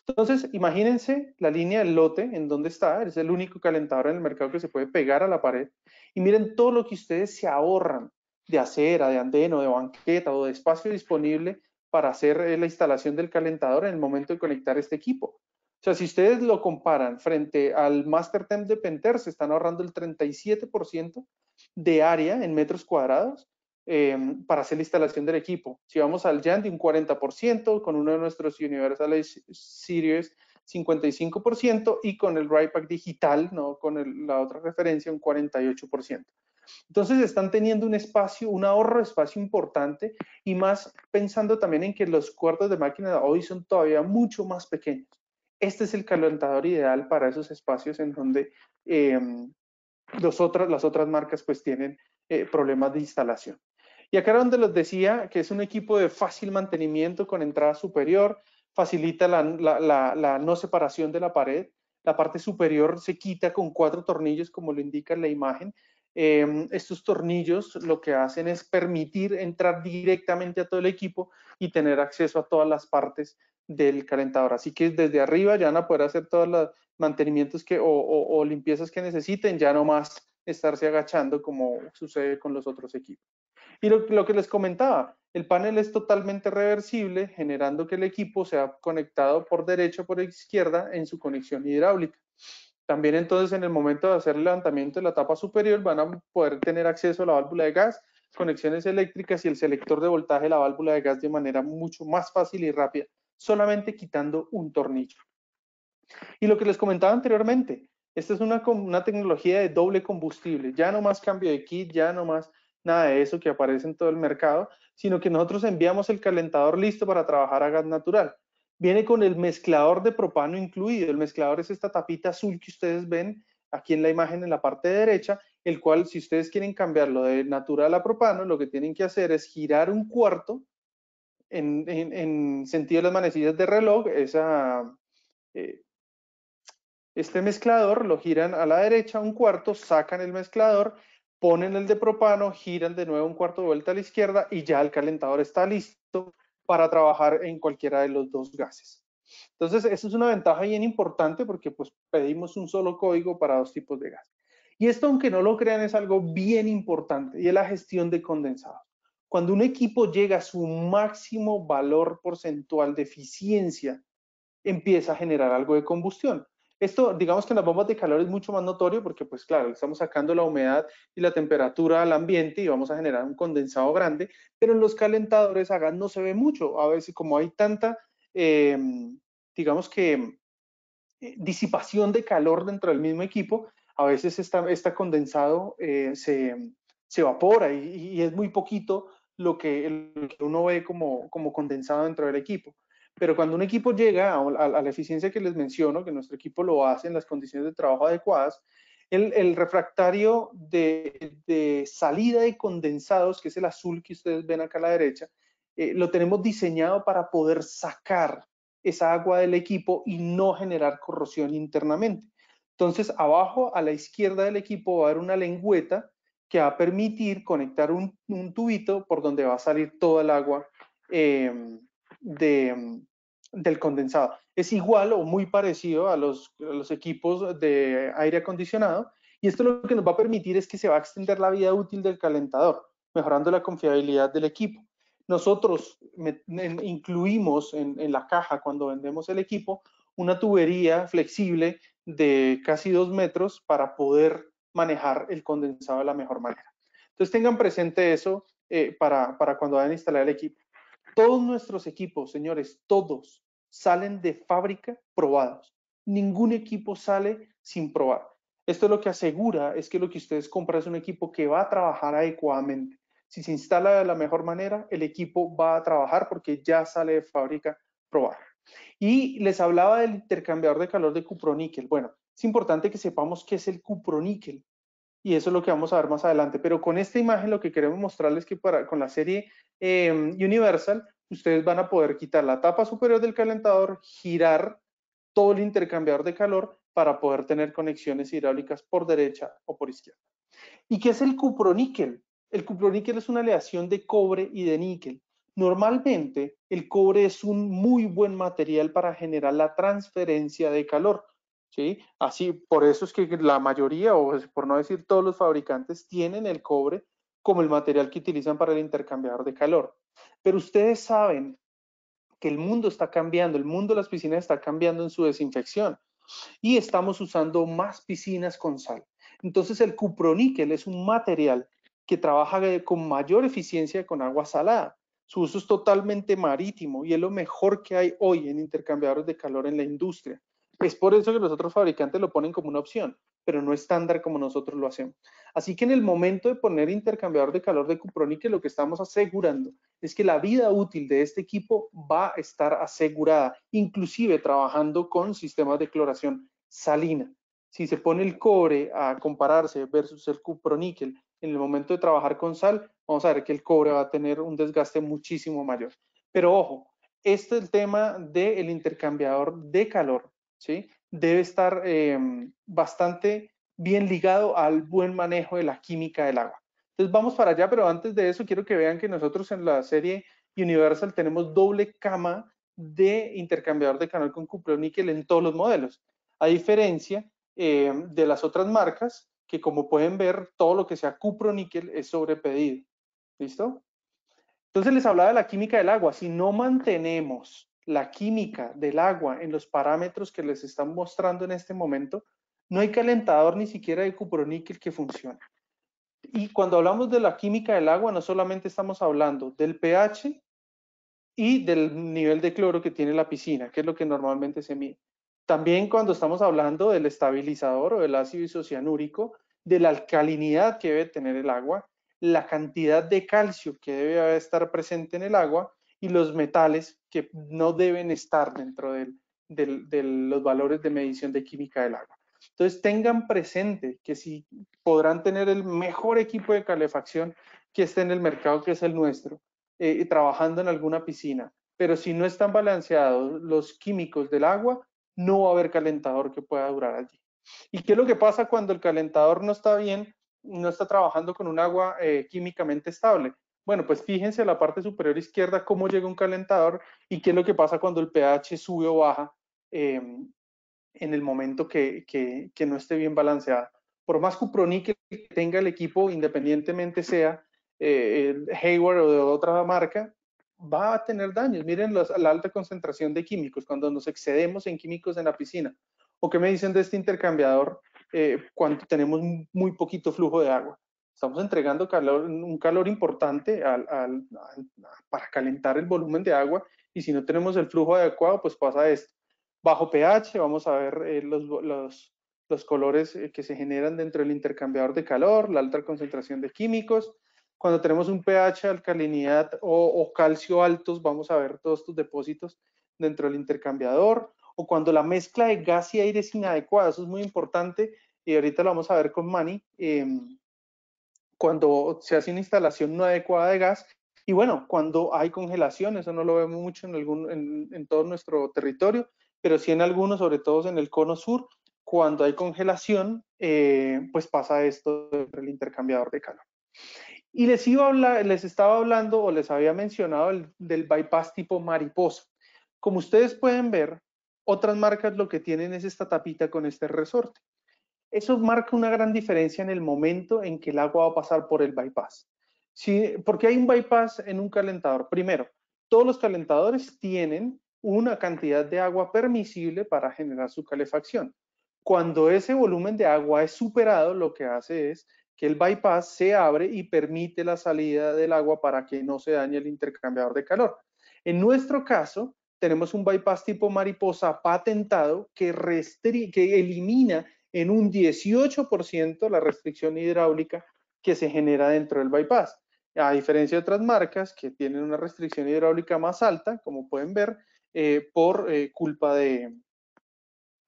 Entonces, imagínense la línea del lote en donde está, es el único calentador en el mercado que se puede pegar a la pared. Y miren todo lo que ustedes se ahorran de acera, de andeno, de banqueta o de espacio disponible para hacer eh, la instalación del calentador en el momento de conectar este equipo. O sea, si ustedes lo comparan frente al Master Temp de Penter, se están ahorrando el 37% de área en metros cuadrados em, para hacer la instalación del equipo. Si vamos al Yandy, un 40%, con uno de nuestros Universal Series 55% y con el RIPAC digital, no con la otra referencia, un 48%. Entonces están teniendo un espacio, un ahorro de espacio importante y más pensando también en que los cuartos de máquina hoy son todavía mucho más pequeños. Este es el calentador ideal para esos espacios en donde em, las otras marcas pues tienen eh, problemas de instalación. Y acá donde les decía que es un equipo de fácil mantenimiento con entrada superior, facilita la, no separación de la pared, la parte superior se quita con cuatro tornillos como lo indica la imagen Em, estos tornillos lo que hacen es permitir entrar directamente a todo el equipo y tener acceso a todas las partes del calentador. Así que desde arriba ya van a poder hacer todos los mantenimientos que, o, limpiezas que necesiten, ya no más estarse agachando como sucede con los otros equipos. Y lo, que les comentaba, el panel es totalmente reversible, generando que el equipo sea conectado por derecha o por izquierda en su conexión hidráulica. También entonces en el momento de hacer el levantamiento de la tapa superior van a poder tener acceso a la válvula de gas, conexiones eléctricas y el selector de voltaje de la válvula de gas de manera mucho más fácil y rápida, solamente quitando un tornillo. Y lo que les comentaba anteriormente, esta es una, una tecnología de doble combustible, ya no más cambio de kit, ya no más nada de eso que aparece en todo el mercado, sino que nosotros enviamos el calentador listo para trabajar a gas natural. Viene con el mezclador de propano incluido. El mezclador es esta tapita azul que ustedes ven aquí en la imagen en la parte derecha, el cual si ustedes quieren cambiarlo de natural a propano, lo que tienen que hacer es girar un cuarto en, sentido de las manecillas de reloj, eh, Este mezclador lo giran a la derecha un cuarto, sacan el mezclador, ponen el de propano, giran de nuevo un cuarto de vuelta a la izquierda y ya el calentador está listo para trabajar en cualquiera de los dos gases. Entonces, eso es una ventaja bien importante porque pues pedimos un solo código para dos tipos de gas. Y esto, aunque no lo crean, es algo bien importante y es la gestión de condensados. Cuando un equipo llega a su máximo valor porcentual de eficiencia, empieza a generar algo de combustión. Esto, digamos que en las bombas de calor es mucho más notorio porque, pues claro, estamos sacando la humedad y la temperatura al ambiente y vamos a generar un condensado grande, pero en los calentadores a no se ve mucho. A veces, como hay tanta, em, digamos que, eh, disipación de calor dentro del mismo equipo, a veces está, condensado eh, se, evapora y, es muy poquito lo que, uno ve como, como condensado dentro del equipo. Pero cuando un equipo llega a, la eficiencia que les menciono, que nuestro equipo lo hace en las condiciones de trabajo adecuadas, el, refractario de, salida de condensados, que es el azul que ustedes ven acá a la derecha, eh, lo tenemos diseñado para poder sacar esa agua del equipo y no generar corrosión internamente. Entonces, abajo a la izquierda del equipo va a haber una lengüeta que va a permitir conectar un, tubito por donde va a salir toda el agua eh, de, del condensado. Es igual o muy parecido a los, equipos de aire acondicionado y esto lo que nos va a permitir es que se va a extender la vida útil del calentador, mejorando la confiabilidad del equipo. Nosotros incluimos en, en la caja cuando vendemos el equipo una tubería flexible de casi dos metros para poder manejar el condensado de la mejor manera. Entonces tengan presente eso eh, para, para cuando vayan a instalar el equipo. Todos nuestros equipos, señores, todos salen de fábrica probados. Ningún equipo sale sin probar. Esto lo que asegura es que lo que ustedes compran es un equipo que va a trabajar adecuadamente. Si se instala de la mejor manera, el equipo va a trabajar porque ya sale de fábrica probado. Y les hablaba del intercambiador de calor de cuproníquel. Bueno, es importante que sepamos qué es el cuproníquel y eso es lo que vamos a ver más adelante. Pero con esta imagen lo que queremos mostrarles es que para, con la serie em, Universal, ustedes van a poder quitar la tapa superior del calentador, girar todo el intercambiador de calor para poder tener conexiones hidráulicas por derecha o por izquierda. ¿Y qué es el cuproníquel? El cuproníquel es una aleación de cobre y de níquel. Normalmente, el cobre es un muy buen material para generar la transferencia de calor. ¿sí? Así, por eso es que la mayoría, o por no decir todos los fabricantes, tienen el cobre como el material que utilizan para el intercambiador de calor. Pero ustedes saben que el mundo está cambiando, el mundo de las piscinas está cambiando en su desinfección y estamos usando más piscinas con sal. Entonces el cuproníquel es un material que trabaja con mayor eficiencia con agua salada. Su uso es totalmente marítimo y es lo mejor que hay hoy en intercambiadores de calor en la industria. Es por eso que los otros fabricantes lo ponen como una opción, pero no estándar como nosotros lo hacemos. Así que en el momento de poner intercambiador de calor de cuproníquel, lo que estamos asegurando es que la vida útil de este equipo va a estar asegurada, inclusive trabajando con sistemas de cloración salina. Si se pone el cobre a compararse versus el cuproníquel en el momento de trabajar con sal, vamos a ver que el cobre va a tener un desgaste muchísimo mayor. Pero ojo, este es el tema del intercambiador de calor. ¿sí? Debe estar em, bastante bien ligado al buen manejo de la química del agua. Entonces vamos para allá, pero antes de eso quiero que vean que nosotros en la serie Universal tenemos doble cama de intercambiador de canal con cuproníquel en todos los modelos. A diferencia em, de las otras marcas, que como pueden ver, todo lo que sea cuproníquel es sobrepedido. ¿Listo? Entonces les hablaba de la química del agua. Si no mantenemos la química del agua en los parámetros que les están mostrando en este momento, no hay calentador ni siquiera de cuproníquel que funcione. Y cuando hablamos de la química del agua, no solamente estamos hablando del pH y del nivel de cloro que tiene la piscina, que es lo que normalmente se mide. También cuando estamos hablando del estabilizador o del ácido isocianúrico, de la alcalinidad que debe tener el agua, la cantidad de calcio que debe estar presente en el agua y los metales que no deben estar dentro de los valores de medición de química del agua. Entonces tengan presente que si podrán tener el mejor equipo de calefacción que esté en el mercado, que es el nuestro, eh, trabajando en alguna piscina, pero si no están balanceados los químicos del agua, no va a haber calentador que pueda durar allí. ¿Y qué es lo que pasa cuando el calentador no está bien, no está trabajando con un agua eh, químicamente estable? Bueno, pues fíjense en la parte superior izquierda cómo llega un calentador y qué es lo que pasa cuando el pH sube o baja em, en el momento que, no esté bien balanceado. Por más cuproníquel que tenga el equipo, independientemente sea eh, Hayward o de otra marca, va a tener daños. Miren la alta concentración de químicos, cuando nos excedemos en químicos en la piscina. ¿O qué me dicen de este intercambiador eh, cuando tenemos muy poquito flujo de agua? Estamos entregando calor, un calor importante para calentar el volumen de agua y si no tenemos el flujo adecuado, pues pasa esto. Bajo pH, vamos a ver eh, los, los, los, colores eh, que se generan dentro del intercambiador de calor, la alta concentración de químicos. Cuando tenemos un pH, alcalinidad o, o calcio altos, vamos a ver todos estos depósitos dentro del intercambiador o cuando la mezcla de gas y aire es inadecuada, eso es muy importante y ahorita lo vamos a ver con Manny, em, cuando se hace una instalación no adecuada de gas y bueno, cuando hay congelación, eso no lo vemos mucho en, algún, en, todo nuestro territorio, pero sí en algunos, sobre todo en el cono sur, cuando hay congelación, eh, pues pasa esto del intercambiador de calor. Y les, iba a hablar, les estaba hablando o les había mencionado el, del bypass tipo mariposa. Como ustedes pueden ver, otras marcas lo que tienen es esta tapita con este resorte. Eso marca una gran diferencia en el momento en que el agua va a pasar por el bypass. Sí, porque hay un bypass en un calentador. Primero, todos los calentadores tienen una cantidad de agua permisible para generar su calefacción. Cuando ese volumen de agua es superado, lo que hace es que el bypass se abre y permite la salida del agua para que no se dañe el intercambiador de calor. En nuestro caso, tenemos un bypass tipo mariposa patentado que elimina en un 18% la restricción hidráulica que se genera dentro del bypass. A diferencia de otras marcas que tienen una restricción hidráulica más alta, como pueden ver, eh, por eh, culpa de,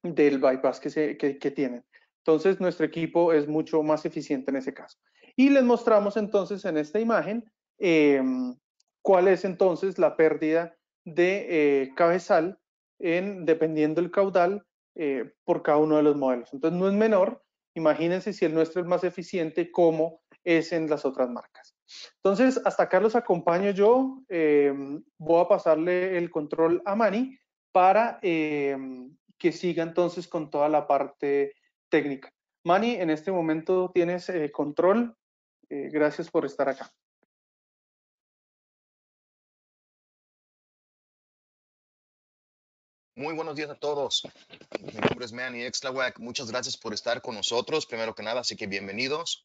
del bypass que, se, que, tienen. Entonces, nuestro equipo es mucho más eficiente en ese caso. Y les mostramos entonces en esta imagen em, cuál es entonces la pérdida de eh, cabezal en, dependiendo el caudal eh, por cada uno de los modelos. Entonces no es menor, imagínense si el nuestro es más eficiente como es en las otras marcas. Entonces, hasta acá los acompaño yo. Eh, voy a pasarle el control a Mani para que siga entonces con toda la parte técnica. Mani, en este momento tienes control. gracias por estar acá. Muy buenos días a todos. Mi nombre es Manny Exlawak. Muchas gracias por estar con nosotros. Primero que nada, así que bienvenidos.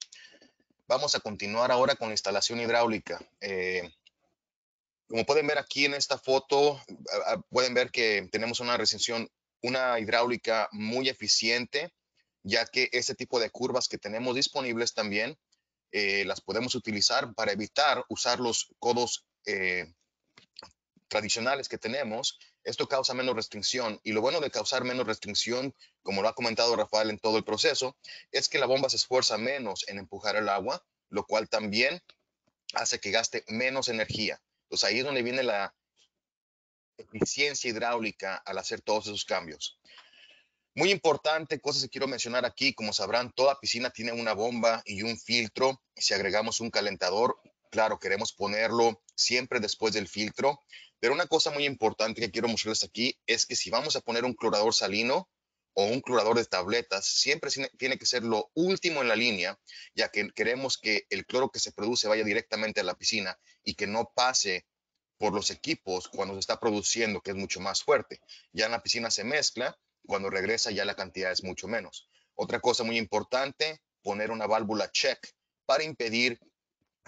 Vamos a continuar ahora con la instalación hidráulica. Eh, como pueden ver aquí en esta foto, pueden ver que tenemos una recensión, una hidráulica muy eficiente, ya que este tipo de curvas que tenemos disponibles también eh, las podemos utilizar para evitar usar los codos eh, tradicionales que tenemos esto causa menos restricción y lo bueno de causar menos restricción, como lo ha comentado Rafael en todo el proceso, es que la bomba se esfuerza menos en empujar el agua, lo cual también hace que gaste menos energía. Entonces ahí es donde viene la eficiencia hidráulica al hacer todos esos cambios. Muy importante, cosas que quiero mencionar aquí, como sabrán, toda piscina tiene una bomba y un filtro. Si agregamos un calentador, claro, queremos ponerlo siempre después del filtro pero una cosa muy importante que quiero mostrarles aquí es que si vamos a poner un clorador salino o un clorador de tabletas, siempre tiene que ser lo último en la línea, ya que queremos que el cloro que se produce vaya directamente a la piscina y que no pase por los equipos cuando se está produciendo, que es mucho más fuerte. Ya en la piscina se mezcla, cuando regresa ya la cantidad es mucho menos. Otra cosa muy importante, poner una válvula check para impedir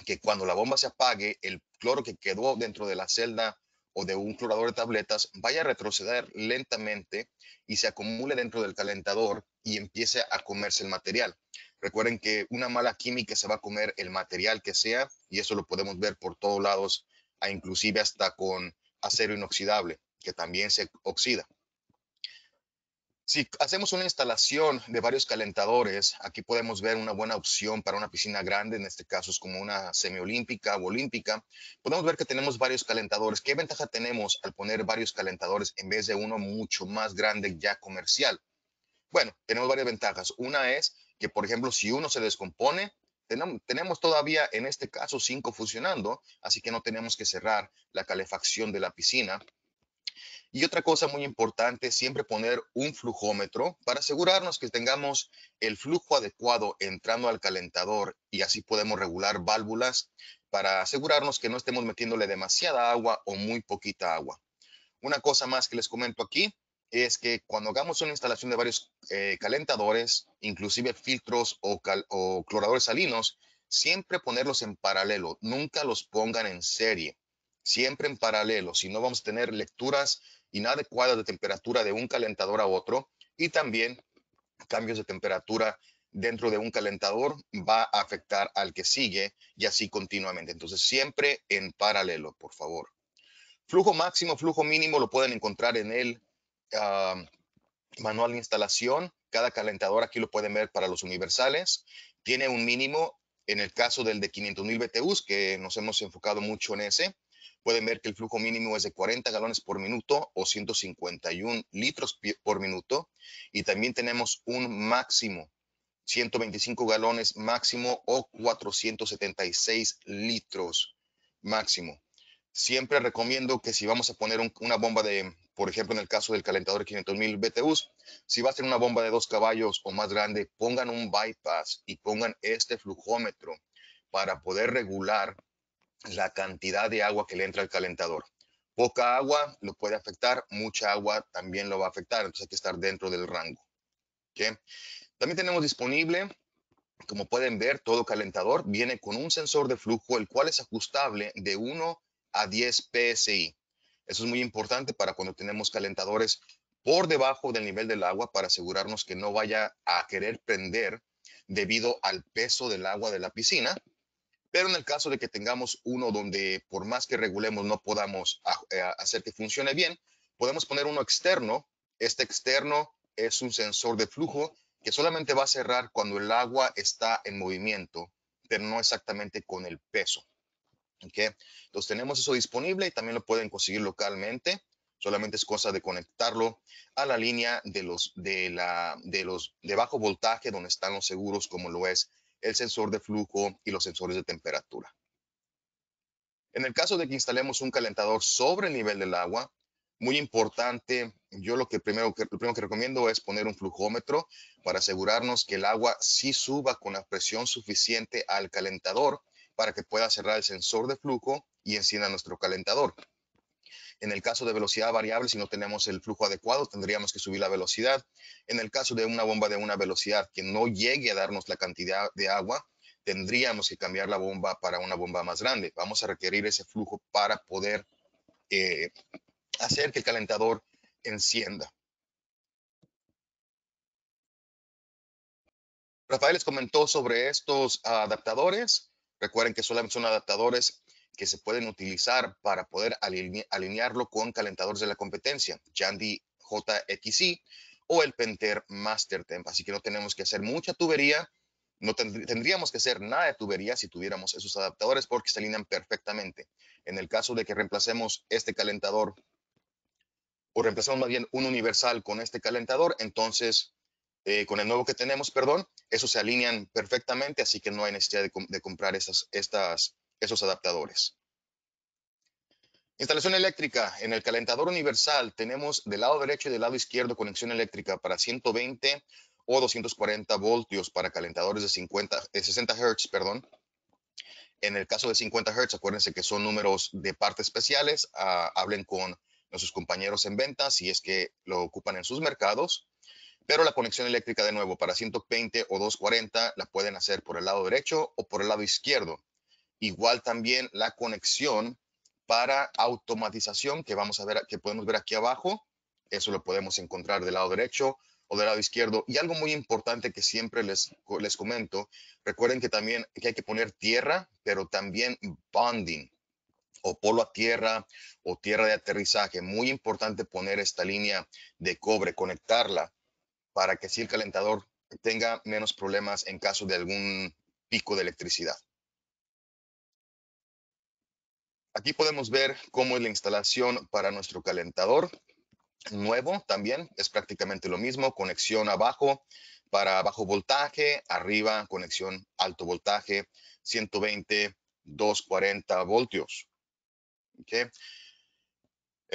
que cuando la bomba se apague, el cloro que quedó dentro de la celda o de un clorador de tabletas vaya a retroceder lentamente y se acumule dentro del calentador y empiece a comerse el material. Recuerden que una mala química se va a comer el material que sea y eso lo podemos ver por todos lados, inclusive hasta con acero inoxidable, que también se oxida. Si hacemos una instalación de varios calentadores, aquí podemos ver una buena opción para una piscina grande, en este caso es como una semiolímpica o olímpica. Podemos ver que tenemos varios calentadores. ¿Qué ventaja tenemos al poner varios calentadores en vez de uno mucho más grande ya comercial? Bueno, tenemos varias ventajas. Una es que, por ejemplo, si uno se descompone, tenemos todavía en este caso cinco funcionando, así que no tenemos que cerrar la calefacción de la piscina. Y otra cosa muy importante, siempre poner un flujómetro para asegurarnos que tengamos el flujo adecuado entrando al calentador y así podemos regular válvulas para asegurarnos que no estemos metiéndole demasiada agua o muy poquita agua. Una cosa más que les comento aquí es que cuando hagamos una instalación de varios eh, calentadores, inclusive filtros o, o cloradores salinos, siempre ponerlos en paralelo, nunca los pongan en serie, siempre en paralelo, si no vamos a tener lecturas inadecuada de temperatura de un calentador a otro y también cambios de temperatura dentro de un calentador va a afectar al que sigue y así continuamente. Entonces siempre en paralelo, por favor. Flujo máximo, flujo mínimo lo pueden encontrar en el manual de instalación. Cada calentador aquí lo pueden ver para los universales. Tiene un mínimo en el caso del de 500.000 BTUs, que nos hemos enfocado mucho en ese pueden ver que el flujo mínimo es de 40 galones por minuto o 151 litros por minuto. Y también tenemos un máximo, 125 galones máximo o 476 litros máximo. Siempre recomiendo que si vamos a poner una bomba de, por ejemplo, en el caso del calentador de 500 mil BTUs, si va a ser una bomba de dos caballos o más grande, pongan un bypass y pongan este flujómetro para poder regular la cantidad de agua que le entra al calentador. Poca agua lo puede afectar, mucha agua también lo va a afectar, entonces hay que estar dentro del rango. También tenemos disponible, como pueden ver, todo calentador viene con un sensor de flujo, el cual es ajustable de 1 a 10 PSI. Eso es muy importante para cuando tenemos calentadores por debajo del nivel del agua para asegurarnos que no vaya a querer prender debido al peso del agua de la piscina pero en el caso de que tengamos uno donde por más que regulemos no podamos eh, hacer que funcione bien, podemos poner uno externo. Este externo es un sensor de flujo que solamente va a cerrar cuando el agua está en movimiento, pero no exactamente con el peso. Entonces tenemos eso disponible y también lo pueden conseguir localmente. Solamente es cosa de conectarlo a la línea de los de la de los de bajo voltaje donde están los seguros como lo es el sensor de flujo y los sensores de temperatura. En el caso de que instalemos un calentador sobre el nivel del agua, muy importante, yo lo que primero que, lo primero que recomiendo es poner un flujómetro para asegurarnos que el agua sí suba con la presión suficiente al calentador para que pueda cerrar el sensor de flujo y encienda nuestro calentador. En el caso de velocidad variable, si no tenemos el flujo adecuado, tendríamos que subir la velocidad. En el caso de una bomba de una velocidad que no llegue a darnos la cantidad de agua, tendríamos que cambiar la bomba para una bomba más grande. Vamos a requerir ese flujo para poder eh, hacer que el calentador encienda. Rafael les comentó sobre estos adaptadores. Recuerden que solamente son adaptadores que se pueden utilizar para poder alinearlo con calentadores de la competencia, Jandy JXI o el Penter Master Temp. Así que no tenemos que hacer mucha tubería, no tendríamos que hacer nada de tubería si tuviéramos esos adaptadores porque se alinean perfectamente. En el caso de que reemplacemos este calentador o reemplazamos más bien un universal con este calentador, entonces eh, con el nuevo que tenemos, perdón, esos se alinean perfectamente, así que no hay necesidad de, de comprar esas, estas esos adaptadores. Instalación eléctrica. En el calentador universal tenemos del lado derecho y del lado izquierdo conexión eléctrica para 120 o 240 voltios para calentadores de, 50, 60 Hz. Perdón. En el caso de 50 Hz, acuérdense que son números de partes especiales. Ah, hablen con nuestros compañeros en ventas si es que lo ocupan en sus mercados. Pero la conexión eléctrica de nuevo para 120 o 240 la pueden hacer por el lado derecho o por el lado izquierdo. Igual también la conexión para automatización que vamos a ver, que podemos ver aquí abajo. Eso lo podemos encontrar del lado derecho o del lado izquierdo. Y algo muy importante que siempre les, les comento, recuerden que también que hay que poner tierra, pero también bonding o polo a tierra o tierra de aterrizaje. Muy importante poner esta línea de cobre, conectarla para que así el calentador tenga menos problemas en caso de algún pico de electricidad. Aquí podemos ver cómo es la instalación para nuestro calentador nuevo también. Es prácticamente lo mismo, conexión abajo para bajo voltaje, arriba conexión alto voltaje, 120, 240 voltios. En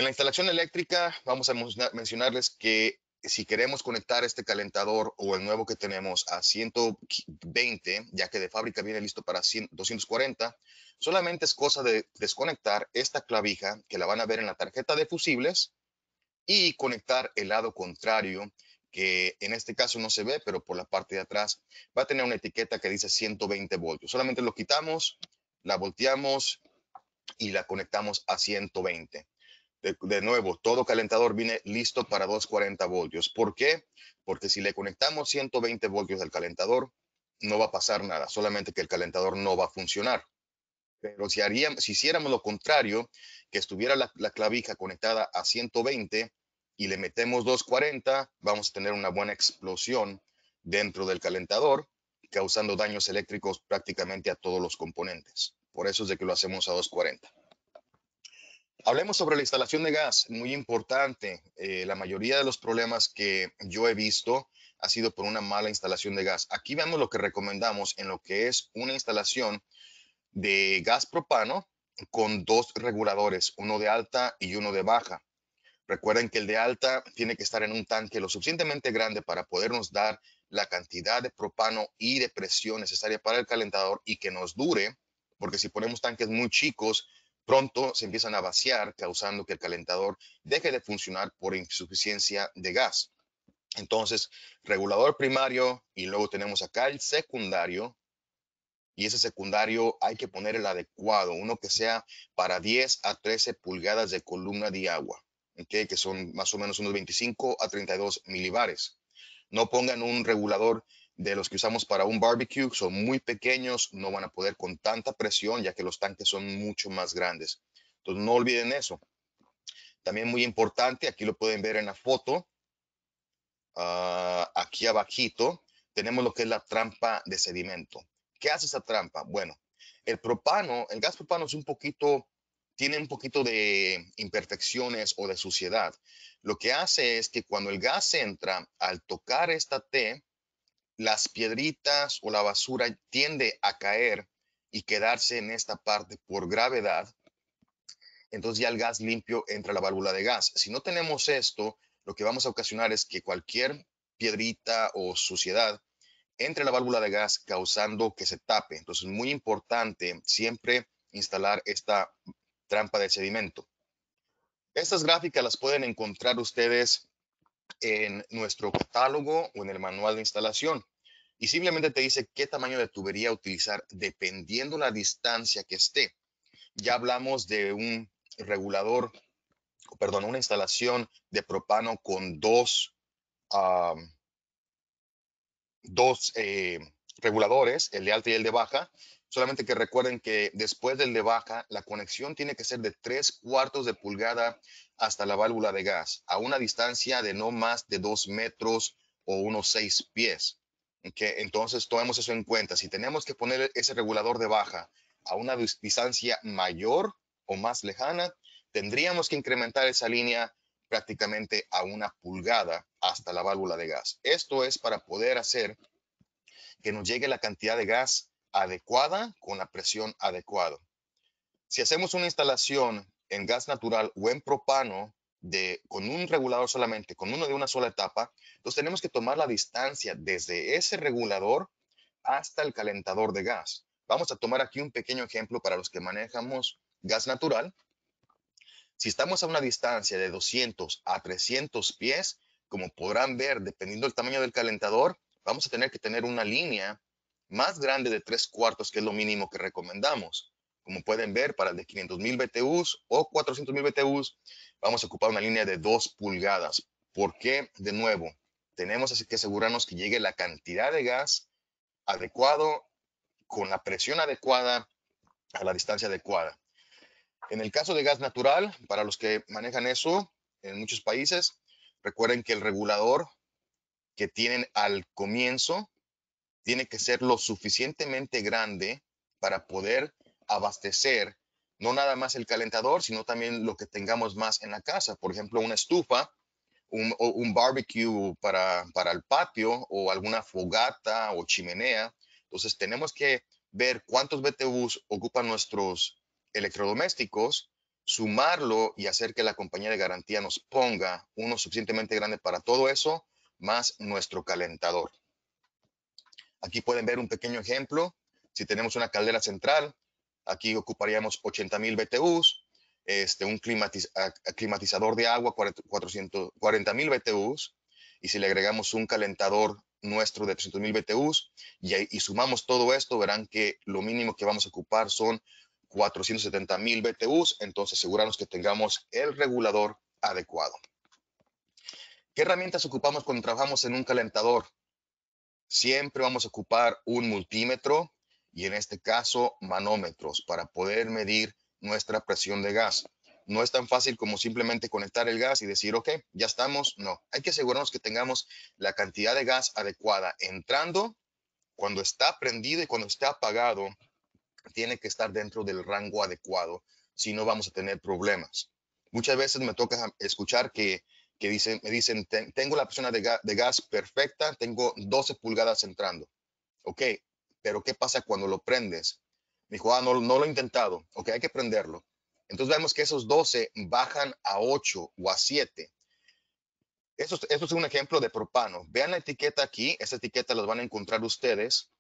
la instalación eléctrica vamos a mencionarles que si queremos conectar este calentador o el nuevo que tenemos a 120, ya que de fábrica viene listo para 240, solamente es cosa de desconectar esta clavija que la van a ver en la tarjeta de fusibles y conectar el lado contrario que en este caso no se ve, pero por la parte de atrás va a tener una etiqueta que dice 120 voltios. Solamente lo quitamos, la volteamos y la conectamos a 120. De, nuevo, todo calentador viene listo para 240 voltios. ¿Por qué? Porque si le conectamos 120 voltios al calentador, no va a pasar nada, solamente que el calentador no va a funcionar. Pero si, haríamos, si hiciéramos lo contrario, que estuviera la, la clavija conectada a 120 y le metemos 240, vamos a tener una buena explosión dentro del calentador, causando daños eléctricos prácticamente a todos los componentes. Por eso es de que lo hacemos a 240. Hablemos sobre la instalación de gas, muy importante. Eh, la mayoría de los problemas que yo he visto ha sido por una mala instalación de gas. Aquí vemos lo que recomendamos en lo que es una instalación de gas propano con dos reguladores, uno de alta y uno de baja. Recuerden que el de alta tiene que estar en un tanque lo suficientemente grande para podernos dar la cantidad de propano y de presión necesaria para el calentador y que nos dure, porque si ponemos tanques muy chicos, pronto se empiezan a vaciar, causando que el calentador deje de funcionar por insuficiencia de gas. Entonces, regulador primario y luego tenemos acá el secundario. Y ese secundario hay que poner el adecuado, uno que sea para 10 a 13 pulgadas de columna de agua, que son más o menos unos 25 a 32 milibares. No pongan un regulador de los que usamos para un barbecue son muy pequeños, no van a poder con tanta presión ya que los tanques son mucho más grandes. Entonces no olviden eso. También muy importante, aquí lo pueden ver en la foto, ah, aquí abajito tenemos lo que es la trampa de sedimento. ¿Qué hace esa trampa? Bueno, el propano, el gas propano es un poquito, tiene un poquito de imperfecciones o de suciedad. Lo que hace es que cuando el gas entra, al tocar esta T, las piedritas o la basura tiende a caer y quedarse en esta parte por gravedad, entonces ya el gas limpio entra a la válvula de gas. Si no tenemos esto, lo que vamos a ocasionar es que cualquier piedrita o suciedad entre la válvula de gas causando que se tape. Entonces es muy importante siempre instalar esta trampa de sedimento. Estas gráficas las pueden encontrar ustedes en nuestro catálogo o en el manual de instalación y simplemente te dice qué tamaño de tubería utilizar dependiendo la distancia que esté. Ya hablamos de un regulador, perdón, una instalación de propano con dos, dos eh, reguladores, el de alta y el de baja. Solamente que recuerden que después del de baja, la conexión tiene que ser de tres cuartos de pulgada hasta la válvula de gas, a una distancia de no más de dos metros o unos seis pies. Entonces, tomemos eso en cuenta. Si tenemos que poner ese regulador de baja a una distancia mayor o más lejana, tendríamos que incrementar esa línea prácticamente a una pulgada hasta la válvula de gas. Esto es para poder hacer que nos llegue la cantidad de gas adecuada con la presión adecuada. Si hacemos una instalación en gas natural o en propano de, con un regulador solamente, con uno de una sola etapa, entonces tenemos que tomar la distancia desde ese regulador hasta el calentador de gas. Vamos a tomar aquí un pequeño ejemplo para los que manejamos gas natural. Si estamos a una distancia de 200 a 300 pies, como podrán ver, dependiendo del tamaño del calentador, vamos a tener que tener una línea más grande de 3 cuartos, que es lo mínimo que recomendamos. Como pueden ver, para el de 500 mil BTUs o 400 mil BTUs, vamos a ocupar una línea de 2 pulgadas. ¿Por qué? De nuevo, tenemos que asegurarnos que llegue la cantidad de gas adecuado, con la presión adecuada, a la distancia adecuada. En el caso de gas natural, para los que manejan eso en muchos países, recuerden que el regulador que tienen al comienzo tiene que ser lo suficientemente grande para poder abastecer no nada más el calentador, sino también lo que tengamos más en la casa. Por ejemplo, una estufa, un, un barbecue para, para el patio o alguna fogata o chimenea. Entonces tenemos que ver cuántos BTUs ocupan nuestros electrodomésticos, sumarlo y hacer que la compañía de garantía nos ponga uno suficientemente grande para todo eso, más nuestro calentador. Aquí pueden ver un pequeño ejemplo. Si tenemos una caldera central, aquí ocuparíamos 80 mil BTUs, este, un climatizador de agua, 40 mil BTUs, y si le agregamos un calentador nuestro de 300 mil BTUs y, y, sumamos todo esto, verán que lo mínimo que vamos a ocupar son 470 mil BTUs, entonces asegurarnos que tengamos el regulador adecuado. ¿Qué herramientas ocupamos cuando trabajamos en un calentador? Siempre vamos a ocupar un multímetro y en este caso manómetros para poder medir nuestra presión de gas. No es tan fácil como simplemente conectar el gas y decir, ok, ya estamos. No, hay que asegurarnos que tengamos la cantidad de gas adecuada entrando cuando está prendido y cuando está apagado. Tiene que estar dentro del rango adecuado, si no vamos a tener problemas. Muchas veces me toca escuchar que que dicen, me dicen, tengo la presión de, gas perfecta, tengo 12 pulgadas entrando. Ok, pero ¿qué pasa cuando lo prendes? Me dijo, ah, no, lo he intentado. Ok, hay que prenderlo. Entonces vemos que esos 12 bajan a 8 o a 7. Esto, esto es un ejemplo de propano. Vean la etiqueta aquí. Esta etiqueta los van a encontrar ustedes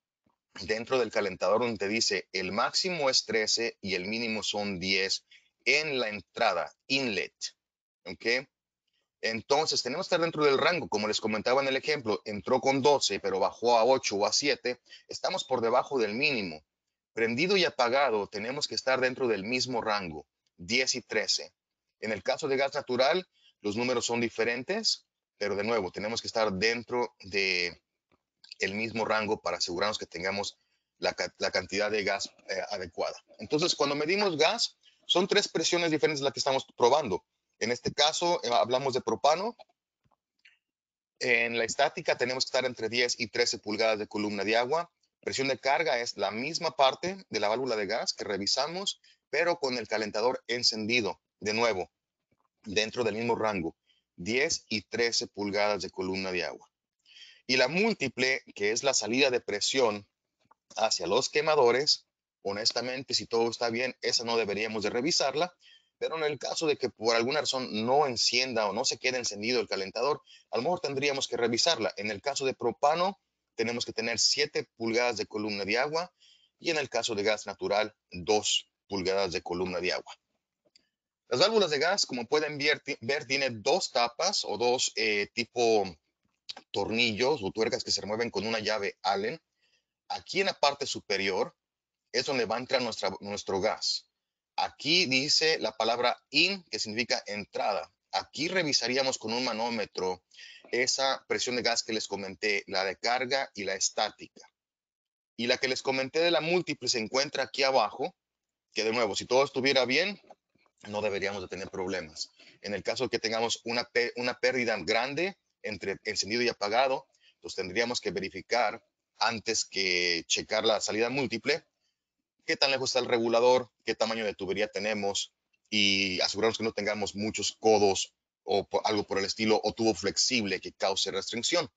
dentro del calentador donde dice el máximo es 13 y el mínimo son 10 en la entrada, inlet. ¿Ok? Entonces, tenemos que estar dentro del rango, como les comentaba en el ejemplo, entró con 12, pero bajó a 8 o a 7, estamos por debajo del mínimo. Prendido y apagado, tenemos que estar dentro del mismo rango, 10 y 13. En el caso de gas natural, los números son diferentes, pero de nuevo, tenemos que estar dentro de el mismo rango para asegurarnos que tengamos la, cantidad de gas eh, adecuada. Entonces, cuando medimos gas, son tres presiones diferentes las que estamos probando. En este caso, eh, hablamos de propano. En la estática tenemos que estar entre 10 y 13 pulgadas de columna de agua. Presión de carga es la misma parte de la válvula de gas que revisamos, pero con el calentador encendido, de nuevo, dentro del mismo rango, 10 y 13 pulgadas de columna de agua. Y la múltiple, que es la salida de presión hacia los quemadores, honestamente, si todo está bien, esa no deberíamos de revisarla, pero en el caso de que por alguna razón no encienda o no se quede encendido el calentador, a lo mejor tendríamos que revisarla. En el caso de propano, tenemos que tener 7 pulgadas de columna de agua y en el caso de gas natural, 2 pulgadas de columna de agua. Las válvulas de gas, como pueden ver, ver tiene dos tapas o dos eh, tipo tornillos o tuercas que se remueven con una llave Allen. Aquí en la parte superior es donde va a entrar nuestra, nuestro gas. Aquí dice la palabra in, que significa entrada. Aquí revisaríamos con un manómetro esa presión de gas que les comenté, la de carga y la estática. Y la que les comenté de la múltiple se encuentra aquí abajo, que de nuevo, si todo estuviera bien, no deberíamos de tener problemas. En el caso de que tengamos una, una pérdida grande entre encendido y apagado, pues tendríamos que verificar antes que checar la salida múltiple qué tan lejos está el regulador, qué tamaño de tubería tenemos y asegurarnos que no tengamos muchos codos o algo por el estilo o tubo flexible que cause restricción.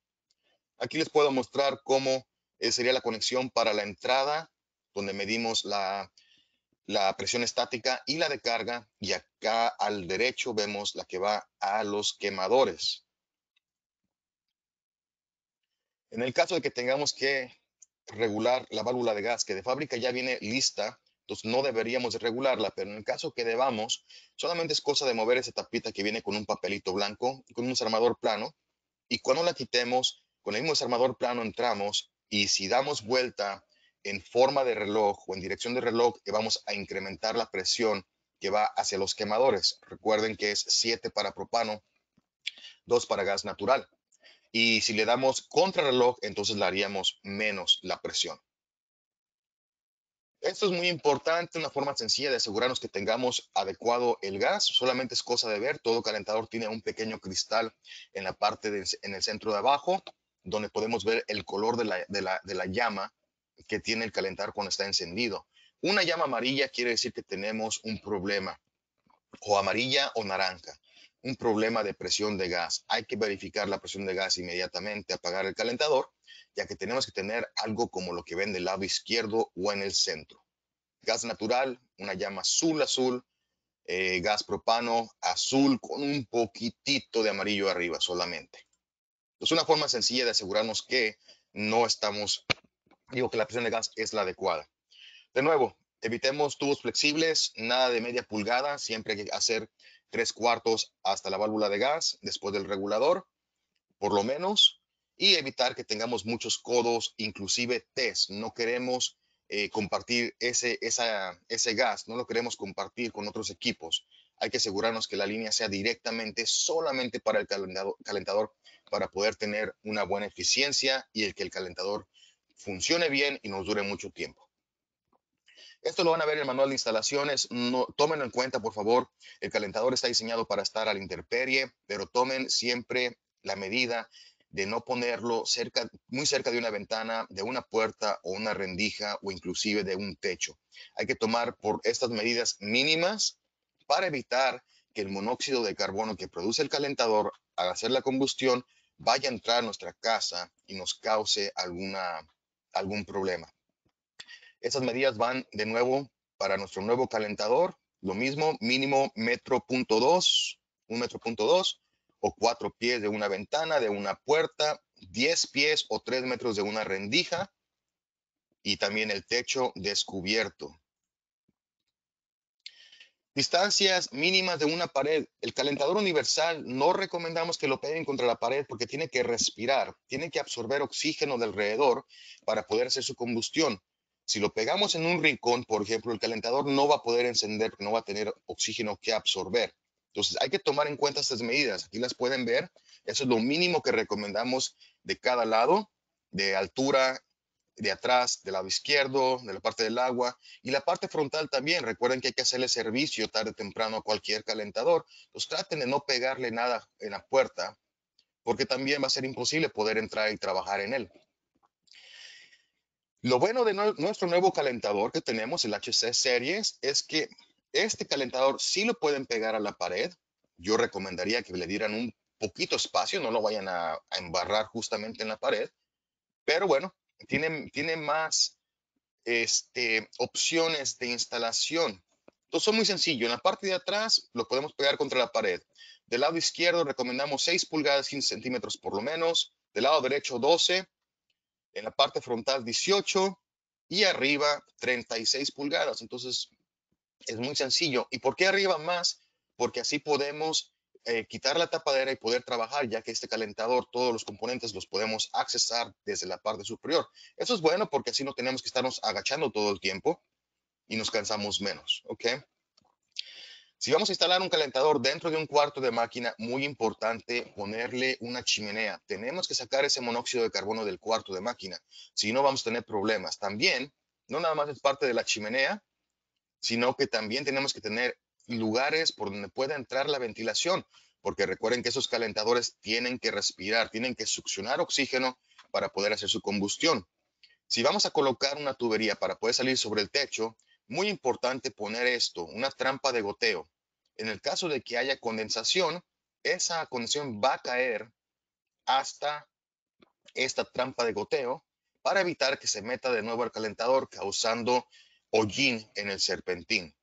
Aquí les puedo mostrar cómo eh, sería la conexión para la entrada, donde medimos la, la presión estática y la de carga. Y acá al derecho vemos la que va a los quemadores. En el caso de que tengamos que regular la válvula de gas que de fábrica ya viene lista, entonces no deberíamos de regularla, pero en el caso que debamos, solamente es cosa de mover esa tapita que viene con un papelito blanco, con un desarmador plano, y cuando la quitemos, con el mismo desarmador plano entramos y si damos vuelta en forma de reloj o en dirección de reloj, vamos a incrementar la presión que va hacia los quemadores. Recuerden que es 7 para propano, 2 para gas natural. Y si le damos contrarreloj, entonces le haríamos menos la presión. Esto es muy importante, una forma sencilla de asegurarnos que tengamos adecuado el gas. Solamente es cosa de ver, todo calentador tiene un pequeño cristal en la parte en el centro de abajo. donde podemos ver el color de la, de la, de la llama que tiene el calentador cuando está encendido. Una llama amarilla quiere decir que tenemos un problema, o amarilla o naranja, un problema de presión de gas. Hay que verificar la presión de gas inmediatamente, apagar el calentador, ya que tenemos que tener algo como lo que ven del lado izquierdo o en el centro. Gas natural, una llama azul azul, eh, gas propano azul con un poquitito de amarillo arriba solamente. Es una forma sencilla de asegurarnos que no estamos, digo que la presión de gas es la adecuada. De nuevo, evitemos tubos flexibles, nada de media pulgada, siempre hay que hacer tres cuartos hasta la válvula de gas después del regulador, por lo menos, y evitar que tengamos muchos codos, inclusive test. No queremos eh, compartir ese, ese gas, no lo queremos compartir con otros equipos. Hay que asegurarnos que la línea sea directamente solamente para el calentador para poder tener una buena eficiencia y el que el calentador funcione bien y nos dure mucho tiempo. Esto lo van a ver en el manual de instalaciones. No, tómenlo en cuenta, por favor. El calentador está diseñado para estar a la intemperie, pero tomen siempre la medida de no ponerlo cerca, muy cerca de una ventana, de una puerta o una rendija o inclusive de un techo. Hay que tomar por estas medidas mínimas para evitar que el monóxido de carbono que produce el calentador al hacer la combustión vaya a entrar a nuestra casa y nos cause alguna, algún problema. Estas medidas van de nuevo para nuestro nuevo calentador, lo mismo, mínimo metro punto dos, un metro punto dos, o cuatro pies de una ventana, de una puerta, diez pies o tres metros de una rendija, y también el techo descubierto. Distancias mínimas de una pared. El calentador universal no recomendamos que lo peguen contra la pared porque tiene que respirar, tiene que absorber oxígeno del alrededor para poder hacer su combustión. Si lo pegamos en un rincón, por ejemplo, el calentador no va a poder encender no va a tener oxígeno que absorber. Entonces hay que tomar en cuenta estas medidas. Aquí las pueden ver. Eso es lo mínimo que recomendamos de cada lado, de altura de atrás, del lado izquierdo, de la parte del agua y la parte frontal también. Recuerden que hay que hacerle servicio tarde o temprano a cualquier calentador. Entonces traten de no pegarle nada en la puerta porque también va a ser imposible poder entrar y trabajar en él. Lo bueno de nuestro nuevo calentador que tenemos, el HC Series, es que este calentador sí lo pueden pegar a la pared. Yo recomendaría que le dieran un poquito espacio, no lo vayan a, embarrar justamente en la pared. Pero bueno, tiene, más este, opciones de instalación. Entonces son muy sencillo. En la parte de atrás lo podemos pegar contra la pared. Del lado izquierdo recomendamos 6 pulgadas 15 centímetros por lo menos. Del lado derecho 12. En la parte frontal 18. Y arriba 36 pulgadas. Entonces es muy sencillo. ¿Y por qué arriba más? Porque así podemos eh, quitar la tapadera y poder trabajar, ya que este calentador, todos los componentes los podemos accesar desde la parte superior. Eso es bueno porque así no tenemos que estarnos agachando todo el tiempo y nos cansamos menos, ¿ok? Si vamos a instalar un calentador dentro de un cuarto de máquina, muy importante ponerle una chimenea. Tenemos que sacar ese monóxido de carbono del cuarto de máquina, si no vamos a tener problemas. También, no nada más es parte de la chimenea, sino que también tenemos que tener lugares por donde pueda entrar la ventilación, porque recuerden que esos calentadores tienen que respirar, tienen que succionar oxígeno para poder hacer su combustión. Si vamos a colocar una tubería para poder salir sobre el techo, muy importante poner esto, una trampa de goteo. En el caso de que haya condensación, esa condensación va a caer hasta esta trampa de goteo para evitar que se meta de nuevo al calentador causando hollín en el serpentín.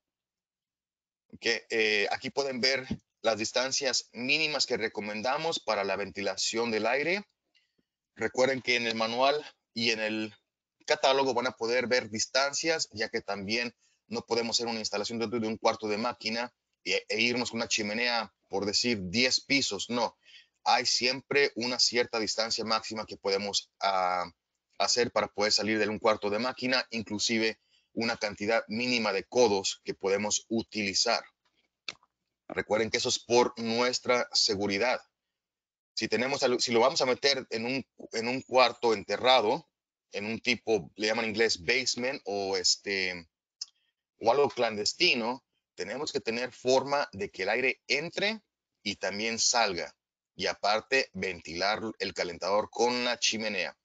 Eh, aquí pueden ver las distancias mínimas que recomendamos para la ventilación del aire. Recuerden que en el manual y en el catálogo van a poder ver distancias, ya que también no podemos hacer una instalación dentro de un cuarto de máquina e, e irnos con una chimenea, por decir 10 pisos. No, hay siempre una cierta distancia máxima que podemos ah, hacer para poder salir de un cuarto de máquina, inclusive una cantidad mínima de codos que podemos utilizar. Recuerden que eso es por nuestra seguridad. Si, tenemos, si lo vamos a meter en un, en un cuarto enterrado, en un tipo, le llaman en inglés basement o, este, o algo clandestino, tenemos que tener forma de que el aire entre y también salga. y aparte ventilar el calentador con la chimenea.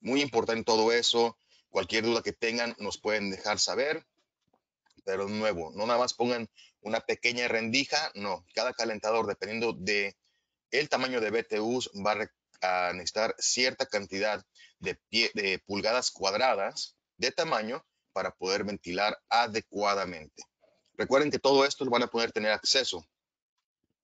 Muy importante todo eso. Cualquier duda que tengan nos pueden dejar saber. Pero nuevo, no nada más pongan una pequeña rendija, no. Cada calentador, dependiendo de el tamaño de BTUs, va a necesitar cierta cantidad de, de pulgadas cuadradas de tamaño para poder ventilar adecuadamente. Recuerden que todo esto lo van a poder tener acceso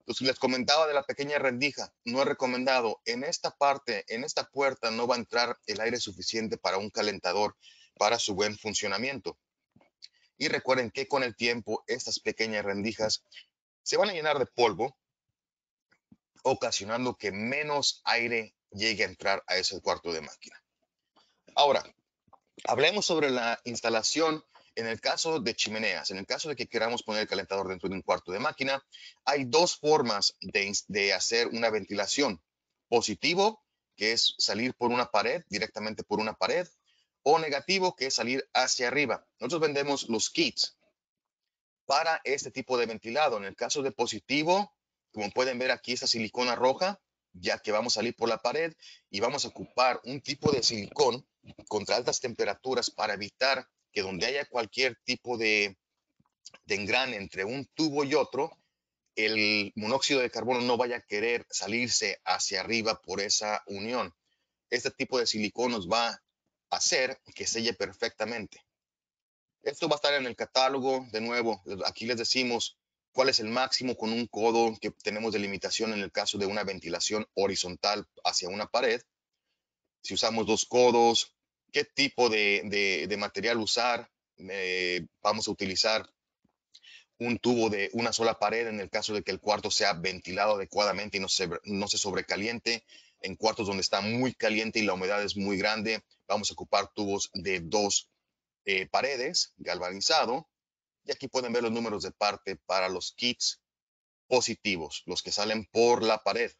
entonces les comentaba de la pequeña rendija, no es recomendado. En esta parte, en esta puerta, no va a entrar el aire suficiente para un calentador para su buen funcionamiento. Y recuerden que con el tiempo estas pequeñas rendijas se van a llenar de polvo, ocasionando que menos aire llegue a entrar a ese cuarto de máquina. Ahora, hablemos sobre la instalación en el caso de chimeneas, en el caso de que queramos poner el calentador dentro de un cuarto de máquina, hay dos formas de, hacer una ventilación. Positivo, que es salir por una pared, directamente por una pared, o negativo, que es salir hacia arriba. Nosotros vendemos los kits para este tipo de ventilado. En el caso de positivo, como pueden ver aquí, esta silicona roja, ya que vamos a salir por la pared y vamos a ocupar un tipo de silicón contra altas temperaturas para evitar que donde haya cualquier tipo de, de entre un tubo y otro, el monóxido de carbono no vaya a querer salirse hacia arriba por esa unión. Este tipo de silicón nos va a hacer que selle perfectamente. Esto va a estar en el catálogo. De nuevo, aquí les decimos cuál es el máximo con un codo que tenemos de limitación en el caso de una ventilación horizontal hacia una pared. Si usamos dos codos, qué tipo de, material usar. Eh, vamos a utilizar un tubo de una sola pared en el caso de que el cuarto sea ventilado adecuadamente y no se, no se sobrecaliente. En cuartos donde está muy caliente y la humedad es muy grande, vamos a ocupar tubos de dos eh, paredes, galvanizado. Y aquí pueden ver los números de parte para los kits positivos, los que salen por la pared.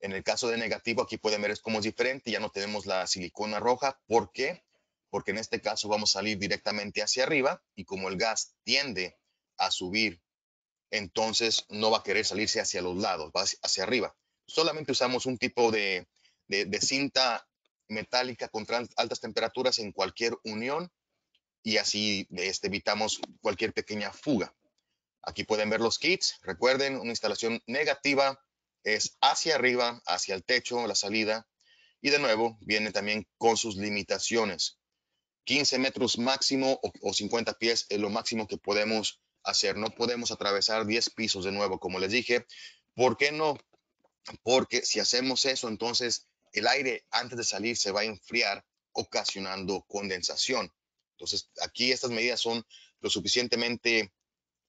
En el caso de negativo, aquí pueden ver es cómo es diferente, ya no tenemos la silicona roja. ¿Por qué? Porque en este caso vamos a salir directamente hacia arriba y como el gas tiende a subir, entonces no va a querer salirse hacia los lados, va hacia arriba. Solamente usamos un tipo de, cinta metálica contra altas temperaturas en cualquier unión y así este, evitamos cualquier pequeña fuga. Aquí pueden ver los kits. Recuerden, una instalación negativa es hacia arriba, hacia el techo, la salida. Y de nuevo, viene también con sus limitaciones. 15 metros máximo o, 50 pies es lo máximo que podemos hacer. No podemos atravesar 10 pisos de nuevo, como les dije. ¿Por qué no? Porque si hacemos eso, entonces el aire antes de salir se va a enfriar, ocasionando condensación. Entonces, aquí estas medidas son lo suficientemente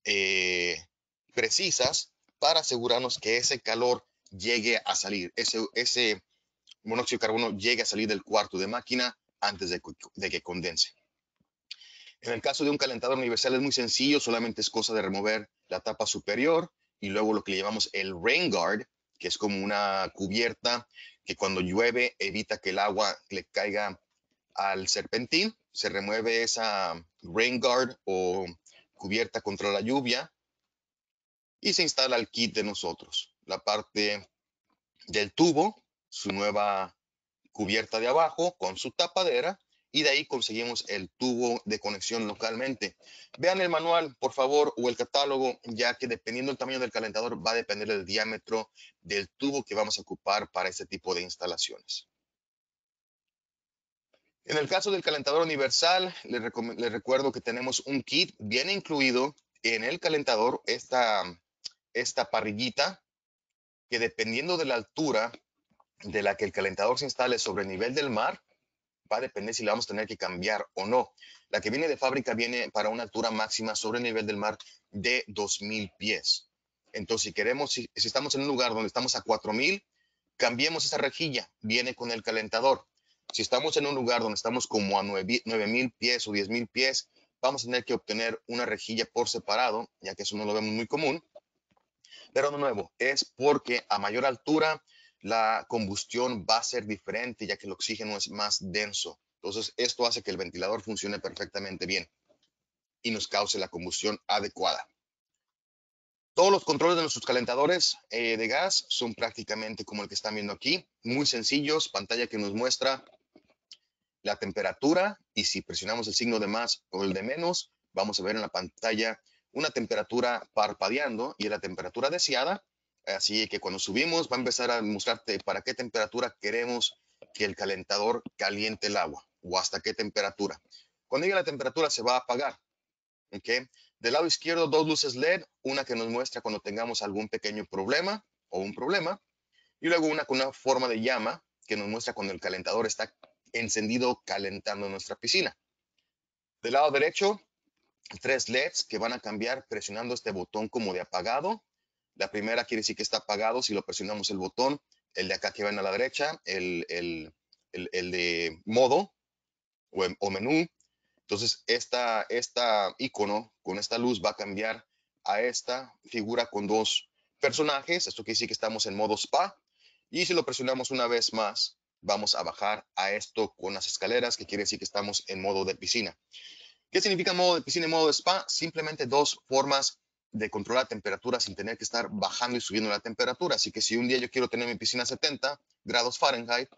eh, precisas para asegurarnos que ese calor llegue a salir, ese, monóxido de carbono llegue a salir del cuarto de máquina antes de, que condense. En el caso de un calentador universal es muy sencillo, solamente es cosa de remover la tapa superior y luego lo que le llamamos el rain guard, que es como una cubierta que cuando llueve evita que el agua le caiga al serpentín. Se remueve esa rain guard o cubierta contra la lluvia y se instala el kit de nosotros. La parte del tubo, su nueva cubierta de abajo con su tapadera y de ahí conseguimos el tubo de conexión localmente. Vean el manual, por favor, o el catálogo, ya que dependiendo del tamaño del calentador va a depender del diámetro del tubo que vamos a ocupar para este tipo de instalaciones. En el caso del calentador universal, les, recuerdo que tenemos un kit bien incluido en el calentador, esta esta parrillita que dependiendo de la altura de la que el calentador se instale sobre el nivel del mar, va a depender si la vamos a tener que cambiar o no. La que viene de fábrica viene para una altura máxima sobre el nivel del mar de 2.000 pies. Entonces, si queremos, si, estamos en un lugar donde estamos a 4.000, cambiemos esa rejilla, viene con el calentador. Si estamos en un lugar donde estamos como a 9.000 pies o 10.000 pies, vamos a tener que obtener una rejilla por separado, ya que eso no lo vemos muy común. Pero de nuevo, es porque a mayor altura la combustión va a ser diferente ya que el oxígeno es más denso. Entonces, esto hace que el ventilador funcione perfectamente bien y nos cause la combustión adecuada. Todos los controles de nuestros calentadores eh, de gas son prácticamente como el que están viendo aquí, muy sencillos, pantalla que nos muestra la temperatura y si presionamos el signo de más o el de menos, vamos a ver en la pantalla una temperatura parpadeando y la temperatura deseada. Así que cuando subimos va a empezar a mostrarte para qué temperatura queremos que el calentador caliente el agua o hasta qué temperatura. Cuando llegue la temperatura se va a apagar. ¿okay? Del lado izquierdo dos luces LED, una que nos muestra cuando tengamos algún pequeño problema o un problema y luego una con una forma de llama que nos muestra cuando el calentador está encendido calentando nuestra piscina. Del lado derecho tres LEDs que van a cambiar presionando este botón como de apagado. La primera quiere decir que está apagado si lo presionamos el botón. El de acá que ven a la derecha, el, de modo o, menú. Entonces, esta, esta icono con esta luz va a cambiar a esta figura con dos personajes. Esto quiere decir que estamos en modo spa. Y si lo presionamos una vez más, vamos a bajar a esto con las escaleras, que quiere decir que estamos en modo de piscina. ¿Qué significa modo de piscina y modo de spa? Simplemente dos formas de controlar la temperatura sin tener que estar bajando y subiendo la temperatura. Así que si un día yo quiero tener mi piscina a 70 grados Fahrenheit,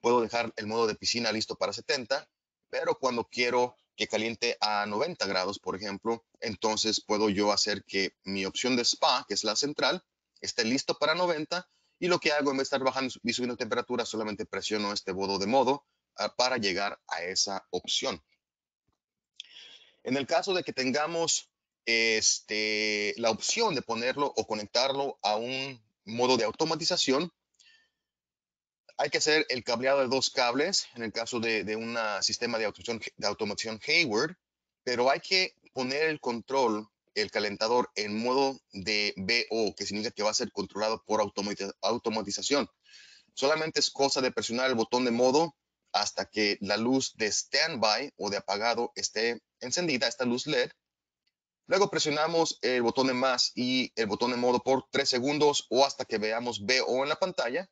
puedo dejar el modo de piscina listo para 70, pero cuando quiero que caliente a 90 grados, por ejemplo, entonces puedo yo hacer que mi opción de spa, que es la central, esté listo para 90 y lo que hago en vez de estar bajando y subiendo temperatura, solamente presiono este modo de modo ah, para llegar a esa opción. En el caso de que tengamos este, la opción de ponerlo o conectarlo a un modo de automatización, hay que hacer el cableado de dos cables en el caso de, un sistema de automatización, de Hayward, pero hay que poner el control, el calentador en modo de BO, que significa que va a ser controlado por automatización. Solamente es cosa de presionar el botón de modo hasta que la luz de standby o de apagado esté encendida esta luz LED. Luego presionamos el botón de más y el botón de modo por tres segundos o hasta que veamos BO en la pantalla.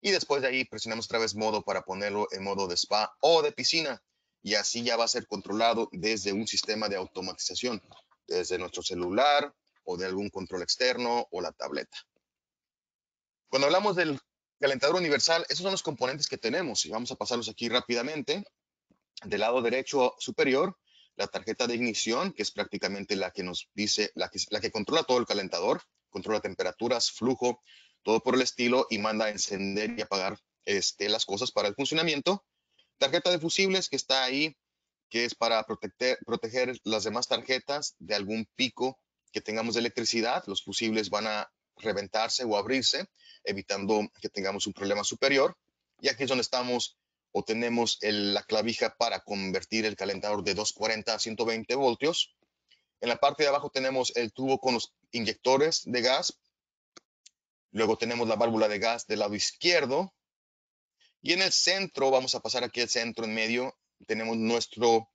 Y después de ahí presionamos otra vez modo para ponerlo en modo de spa o de piscina. Y así ya va a ser controlado desde un sistema de automatización, desde nuestro celular o de algún control externo o la tableta. Cuando hablamos del calentador universal, esos son los componentes que tenemos y vamos a pasarlos aquí rápidamente del lado derecho superior, la tarjeta de ignición, que es prácticamente la que nos dice, la que, la que controla todo el calentador, controla temperaturas, flujo, todo por el estilo y manda a encender y apagar este, las cosas para el funcionamiento. Tarjeta de fusibles que está ahí, que es para proteger, proteger las demás tarjetas de algún pico que tengamos de electricidad. Los fusibles van a reventarse o abrirse, evitando que tengamos un problema superior. Y aquí es donde estamos o tenemos la clavija para convertir el calentador de 240 a 120 voltios. En la parte de abajo tenemos el tubo con los inyectores de gas. Luego tenemos la válvula de gas del lado izquierdo. Y en el centro, vamos a pasar aquí al centro en medio, tenemos nuestro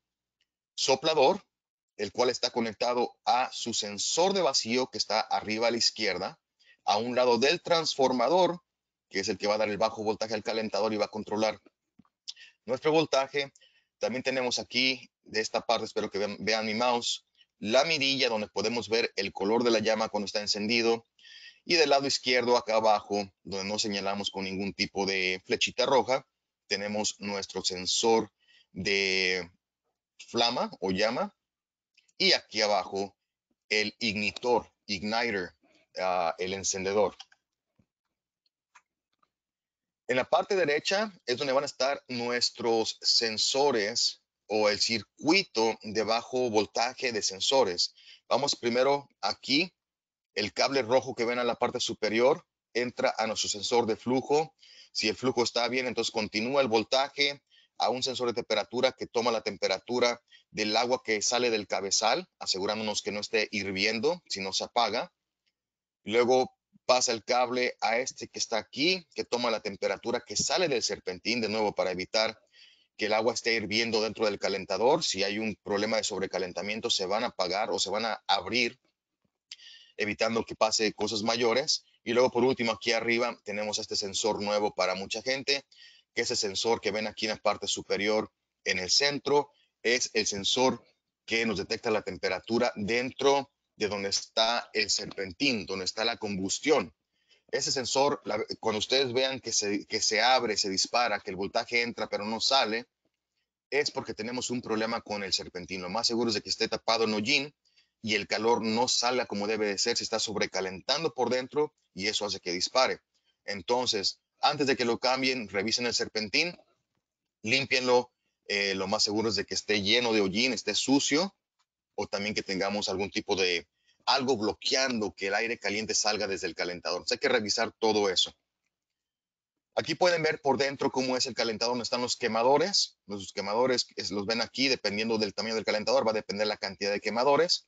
soplador, el cual está conectado a su sensor de vacío que está arriba a la izquierda, a un lado del transformador, que es el que va a dar el bajo voltaje al calentador y va a controlar nuestro voltaje. También tenemos aquí, de esta parte, espero que vean, mi mouse, la mirilla donde podemos ver el color de la llama cuando está encendido. Y del lado izquierdo, acá abajo, donde no señalamos con ningún tipo de flechita roja, tenemos nuestro sensor de flama o llama. Y aquí abajo, el ignitor, igniter, ah, el encendedor. En la parte derecha es donde van a estar nuestros sensores o el circuito de bajo voltaje de sensores. Vamos primero aquí, el cable rojo que ven a la parte superior entra a nuestro sensor de flujo. Si el flujo está bien, entonces continúa el voltaje a un sensor de temperatura que toma la temperatura del agua que sale del cabezal, asegurándonos que no esté hirviendo, si no se apaga. Luego pasa el cable a este que está aquí, que toma la temperatura que sale del serpentín, de nuevo para evitar que el agua esté hirviendo dentro del calentador. Si hay un problema de sobrecalentamiento, se van a apagar o se van a abrir, evitando que pase cosas mayores. Y luego, por último, aquí arriba tenemos este sensor nuevo para mucha gente, que ese sensor que ven aquí en la parte superior en el centro es el sensor que nos detecta la temperatura dentro de donde está el serpentín, donde está la combustión. Ese sensor, cuando ustedes vean que se, que se abre, se dispara, que el voltaje entra pero no sale, es porque tenemos un problema con el serpentín. Lo más seguro es de que esté tapado en hollín y el calor no salga como debe de ser, se está sobrecalentando por dentro y eso hace que dispare. Entonces, antes de que lo cambien, revisen el serpentín, límpienlo. Eh, lo más seguro es de que esté lleno de hollín, esté sucio o también que tengamos algún tipo de algo bloqueando que el aire caliente salga desde el calentador. hay que revisar todo eso. Aquí pueden ver por dentro cómo es el calentador, donde están los quemadores. Los quemadores los ven aquí, dependiendo del tamaño del calentador, va a depender la cantidad de quemadores.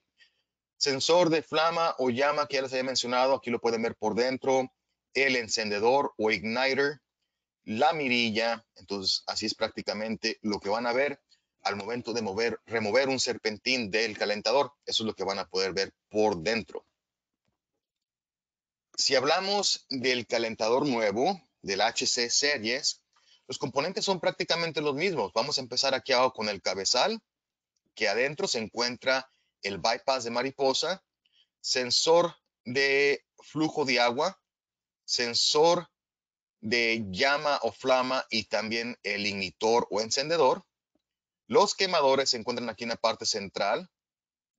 Sensor de flama o llama que ya les había mencionado, aquí lo pueden ver por dentro. El encendedor o igniter, la mirilla. Entonces, así es prácticamente lo que van a ver al momento de mover, remover un serpentín del calentador. Eso es lo que van a poder ver por dentro. Si hablamos del calentador nuevo, del HC Series, los componentes son prácticamente los mismos. Vamos a empezar aquí abajo con el cabezal, que adentro se encuentra el bypass de mariposa, sensor de flujo de agua, sensor de llama o flama y también el ignitor o encendedor. Los quemadores se encuentran aquí en la parte central.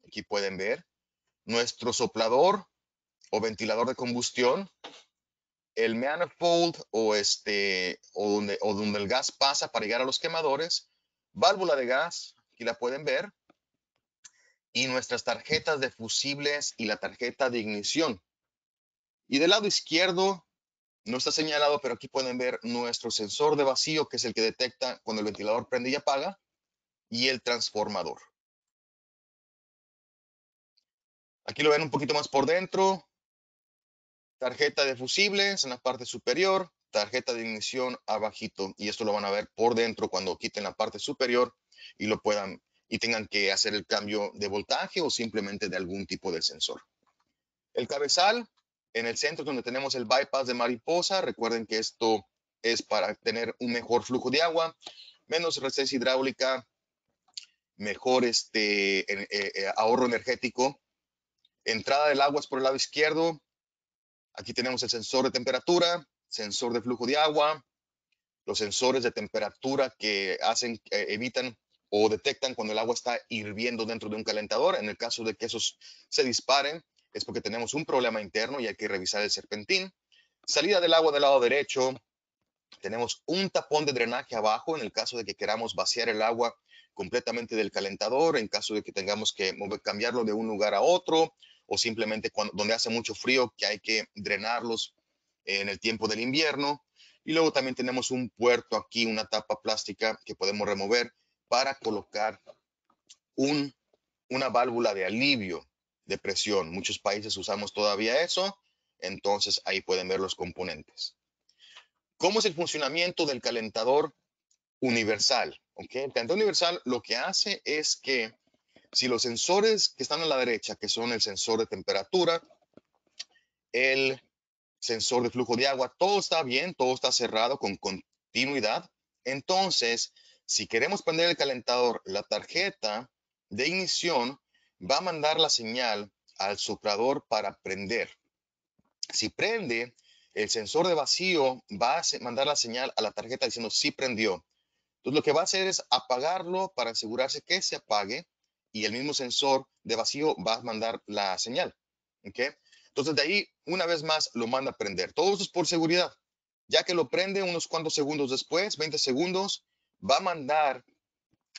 Aquí pueden ver. Nuestro soplador o ventilador de combustión. El manifold o, este, donde, o donde el gas pasa para llegar a los quemadores. Válvula de gas, aquí la pueden ver. Y nuestras tarjetas de fusibles y la tarjeta de ignición. Y del lado izquierdo, no está señalado, pero aquí pueden ver nuestro sensor de vacío, que es el que detecta cuando el ventilador prende y apaga y el transformador. Aquí lo ven un poquito más por dentro. Tarjeta de fusibles en la parte superior, tarjeta de ignición abajito. Y esto lo van a ver por dentro cuando quiten la parte superior y lo puedan y tengan que hacer el cambio de voltaje o simplemente de algún tipo de sensor. El cabezal en el centro donde tenemos el bypass de mariposa. Recuerden que esto es para tener un mejor flujo de agua, menos resistencia hidráulica, mejor este, eh, eh, ahorro energético. Entrada del agua es por el lado izquierdo. Aquí tenemos el sensor de temperatura, sensor de flujo de agua, los sensores de temperatura que hacen, evitan o detectan cuando el agua está hirviendo dentro de un calentador. En el caso de que esos se disparen, es porque tenemos un problema interno y hay que revisar el serpentín. Salida del agua del lado derecho, tenemos un tapón de drenaje abajo en el caso de que queramos vaciar el agua completamente del calentador en caso de que tengamos que cambiarlo de un lugar a otro o simplemente cuando, donde hace mucho frío que hay que drenarlos en el tiempo del invierno. Y luego también tenemos un puerto aquí, una tapa plástica que podemos remover para colocar un, una válvula de alivio de presión. Muchos países usamos todavía eso, entonces ahí pueden ver los componentes. ¿Cómo es el funcionamiento del calentador universal? El calentador universal lo que hace es que si los sensores que están a la derecha, que son el sensor de temperatura, el sensor de flujo de agua, todo está bien, todo está cerrado con continuidad, entonces, si queremos prender el calentador, la tarjeta de ignición va a mandar la señal al soplador para prender. Si prende, el sensor de vacío va a mandar la señal a la tarjeta diciendo sí prendió. Entonces lo que va a hacer es apagarlo para asegurarse que se apague y el mismo sensor de vacío va a mandar la señal. Entonces de ahí una vez más lo manda a prender. Todo esto es por seguridad. Ya que lo prende unos cuantos segundos después, 20 segundos, va a mandar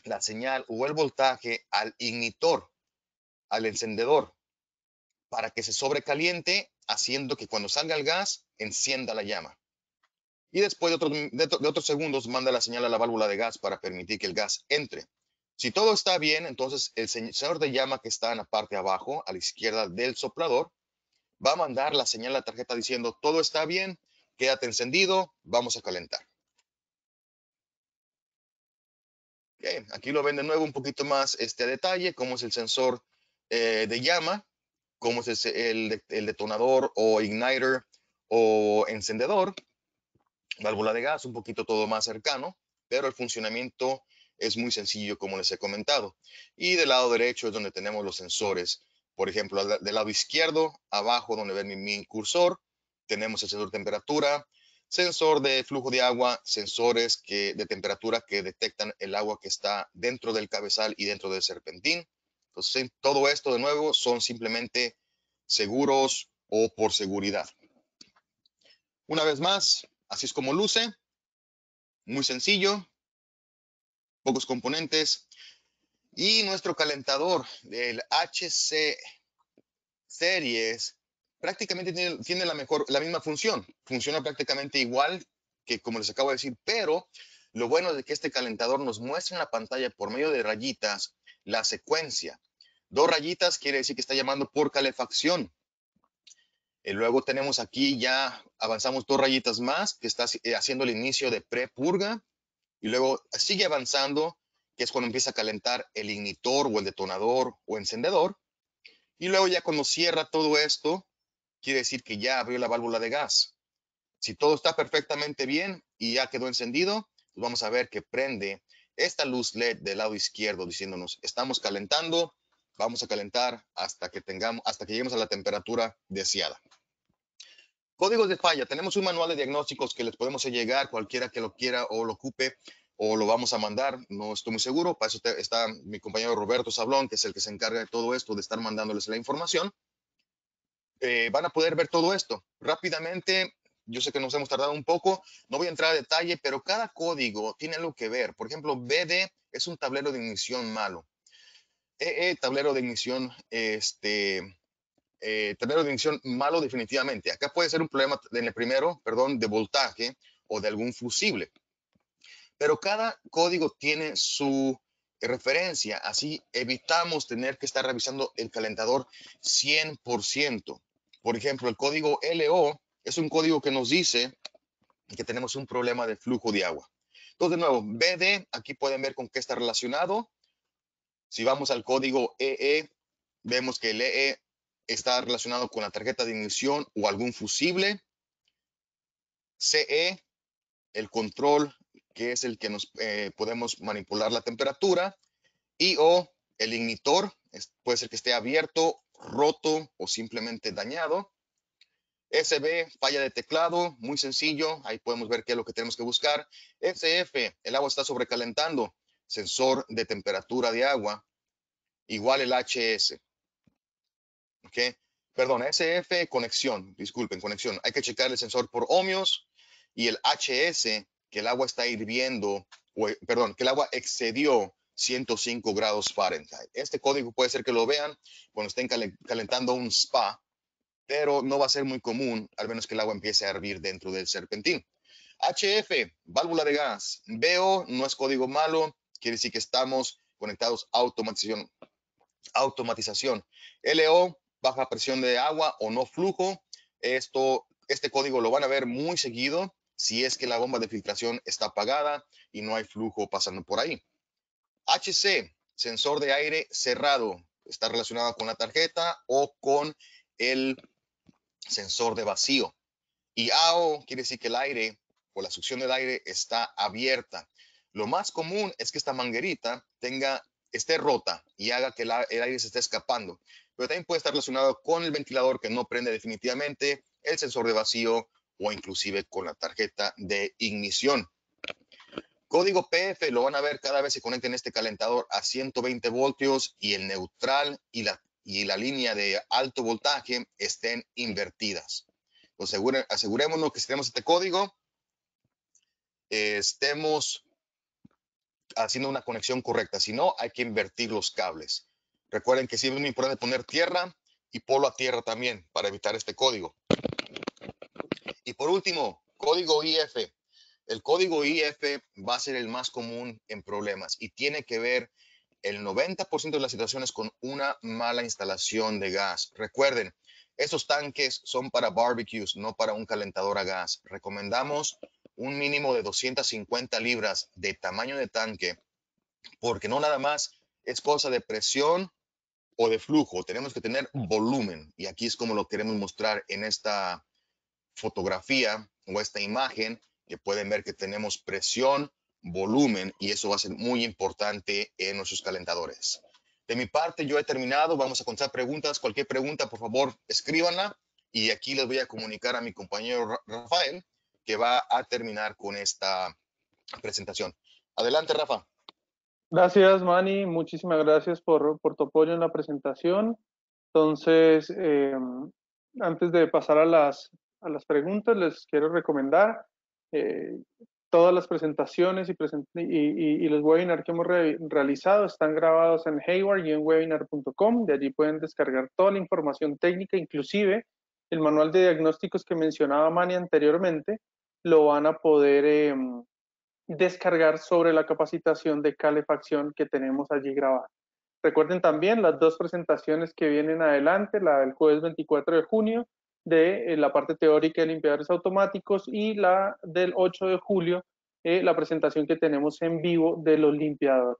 la señal o el voltaje al ignitor, al encendedor, para que se sobrecaliente, haciendo que cuando salga el gas, encienda la llama y después de otros, segundos manda la señal a la válvula de gas para permitir que el gas entre. Si todo está bien, entonces el sensor de llama que está en la parte abajo, a la izquierda del soplador, va a mandar la señal a la tarjeta diciendo todo está bien, quédate encendido, vamos a calentar. aquí lo ven de nuevo un poquito más este detalle, cómo es el sensor eh, de llama, cómo es el, el detonador o igniter o encendedor válvula de gas, un poquito todo más cercano, pero el funcionamiento es muy sencillo como les he comentado. Y del lado derecho es donde tenemos los sensores Por ejemplo, del lado izquierdo, abajo donde ven mi, cursor, tenemos el sensor de temperatura, sensor de flujo de agua, sensores que, de temperatura que detectan el agua que está dentro del cabezal y dentro del serpentín. Entonces, todo esto de nuevo son simplemente seguros o por seguridad. Una vez más, así es como luce. Muy sencillo. Pocos componentes. Y nuestro calentador del HC Series prácticamente tiene, la, mejor, la misma función. Funciona prácticamente igual que como les acabo de decir, pero lo bueno de que este calentador nos muestra en la pantalla por medio de rayitas la secuencia. Dos rayitas quiere decir que está llamando por calefacción. Y luego tenemos aquí ya avanzamos dos rayitas más que está eh, haciendo el inicio de prepurga. Y luego sigue avanzando, que es cuando empieza a calentar el ignitor o el detonador o encendedor. Y luego ya cuando cierra todo esto, quiere decir que ya abrió la válvula de gas. Si todo está perfectamente bien y ya quedó encendido, pues vamos a ver que prende esta luz LED del lado izquierdo diciéndonos, estamos calentando, vamos a calentar hasta que tengamos, hasta que lleguemos a la temperatura deseada. Códigos de falla. Tenemos un manual de diagnósticos que les podemos llegar, cualquiera que lo quiera o lo ocupe o lo vamos a mandar, no estoy muy seguro. Para eso está mi compañero Roberto Sablón, que es el que se encarga de todo esto, de estar mandándoles la información. Eh, van a poder ver todo esto rápidamente. Yo sé que nos hemos tardado un poco, no voy a entrar a detalle, pero cada código tiene algo que ver. Por ejemplo, BD es un tablero de ignición malo. EE, tablero de ignición, este, eh, tablero de ignición malo definitivamente. Acá puede ser un problema en el primero, perdón, de voltaje o de algún fusible. Pero cada código tiene su referencia, así evitamos tener que estar revisando el calentador 100%. Por ejemplo, el código LO es un código que nos dice que tenemos un problema de flujo de agua. Entonces, de nuevo, BD, aquí pueden ver con qué está relacionado. Si vamos al código EE, e, vemos que el EE e está relacionado con la tarjeta de ignición o algún fusible. CE, el control que es el que nos eh, podemos manipular la temperatura. Y o el ignitor, puede ser que esté abierto, roto o simplemente dañado. SB, falla de teclado, muy sencillo, ahí podemos ver qué es lo que tenemos que buscar. SF, el agua está sobrecalentando, sensor de temperatura de agua, igual el HS. ¿Ok? Perdón, SF, conexión, disculpen, conexión. Hay que checar el sensor por ohmios y el HS, que el agua está hirviendo, o, perdón, que el agua excedió 105 grados Fahrenheit. Este código puede ser que lo vean cuando estén calentando un spa, pero no va a ser muy común, al menos que el agua empiece a hervir dentro del serpentín. HF, válvula de gas. BO no es código malo, quiere decir que estamos conectados a automatización. Automatización. LO, baja presión de agua o no flujo. Esto, este código lo van a ver muy seguido si es que la bomba de filtración está apagada y no hay flujo pasando por ahí. HC, sensor de aire cerrado, está relacionado con la tarjeta o con el sensor de vacío. Y AO quiere decir que el aire o la succión del aire está abierta. Lo más común es que esta manguerita tenga, esté rota y haga que el aire se esté escapando. Pero también puede estar relacionado con el ventilador que no prende definitivamente, el sensor de vacío o inclusive con la tarjeta de ignición. Código PF lo van a ver cada vez se conecten este calentador a 120 voltios y el neutral y la, y la línea de alto voltaje estén invertidas. asegurémonos que si tenemos este código, estemos haciendo una conexión correcta. Si no, hay que invertir los cables. Recuerden que sí es muy importante poner tierra y polo a tierra también para evitar este código. Y por último, código IF. El código IF va a ser el más común en problemas y tiene que ver el 90% de las situaciones con una mala instalación de gas. Recuerden, esos tanques son para barbecues, no para un calentador a gas. Recomendamos un mínimo de 250 libras de tamaño de tanque, porque no nada más es cosa de presión o de flujo, tenemos que tener volumen. Y aquí es como lo queremos mostrar en esta fotografía o esta imagen, que pueden ver que tenemos presión, volumen, y eso va a ser muy importante en nuestros calentadores. De mi parte, yo he terminado. Vamos a contestar preguntas. Cualquier pregunta, por favor, escríbanla. Y aquí les voy a comunicar a mi compañero Rafael que va a terminar con esta presentación. Adelante, Rafa. Gracias, Manny. Muchísimas gracias por, por tu apoyo en la presentación. Entonces, eh, antes de pasar a las, a las preguntas, les quiero recomendar eh, todas las presentaciones y, y, y, los webinars que hemos realizado están grabados en hayward y en webinar.com. De allí pueden descargar toda la información técnica, inclusive el manual de diagnósticos que mencionaba Manny anteriormente, lo van a poder em, descargar sobre la capacitación de calefacción que tenemos allí grabada. Recuerden también las dos presentaciones que vienen adelante, la del jueves 24 de junio de eh, la parte teórica de limpiadores automáticos y la del 8 de julio, eh, la presentación que tenemos en vivo de los limpiadores.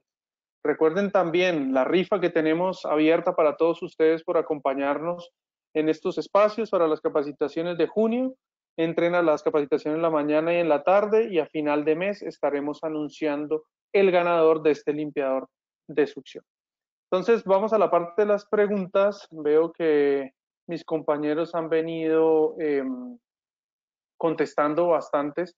Recuerden también la rifa que tenemos abierta para todos ustedes por acompañarnos en estos espacios para las capacitaciones de junio. Entren las capacitaciones en la mañana y en la tarde y a final de mes estaremos anunciando el ganador de este limpiador de succión. Entonces vamos a la parte de las preguntas. Veo que mis compañeros han venido em, contestando bastantes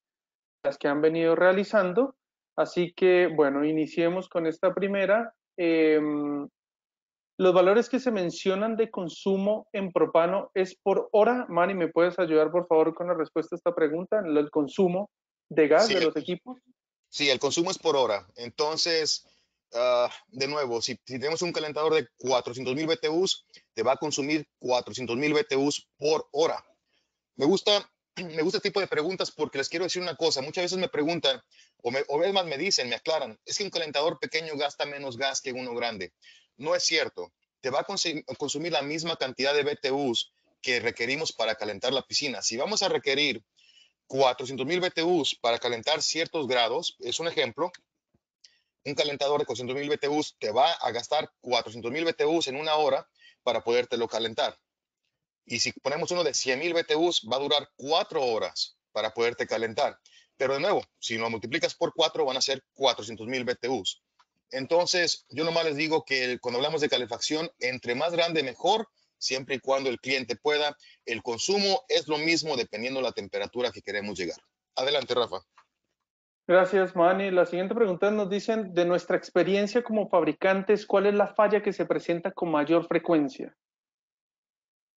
las que han venido realizando. Así que, bueno, iniciemos con esta primera. Em, los valores que se mencionan de consumo en propano es por hora. Manny, ¿me puedes ayudar, por favor, con la respuesta a esta pregunta? El consumo de gas de los equipos. Sí, el consumo es por hora. Entonces, Ah, de nuevo, si, tenemos un calentador de 400 mil BTUs, te va a consumir 400 mil BTUs por hora. Me gusta, me gusta este tipo de preguntas porque les quiero decir una cosa. Muchas veces me preguntan, o, me, o más me dicen, me aclaran, es que un calentador pequeño gasta menos gas que uno grande. No es cierto. Te va a consumir la misma cantidad de BTUs que requerimos para calentar la piscina. Si vamos a requerir 400 mil BTUs para calentar ciertos grados, es un ejemplo, un calentador de 400.000 BTUs te va a gastar 400.000 BTUs en una hora para podértelo calentar. Y si ponemos uno de 100.000 BTUs, va a durar cuatro horas para poderte calentar. Pero de nuevo, si lo multiplicas por cuatro, van a ser 400.000 BTUs. Entonces, yo nomás les digo que cuando hablamos de calefacción, entre más grande, mejor, siempre y cuando el cliente pueda. El consumo es lo mismo dependiendo de la temperatura que queremos llegar. Adelante, Rafa. Gracias, Manny. La siguiente pregunta nos dicen, de nuestra experiencia como fabricantes, ¿cuál es la falla que se presenta con mayor frecuencia?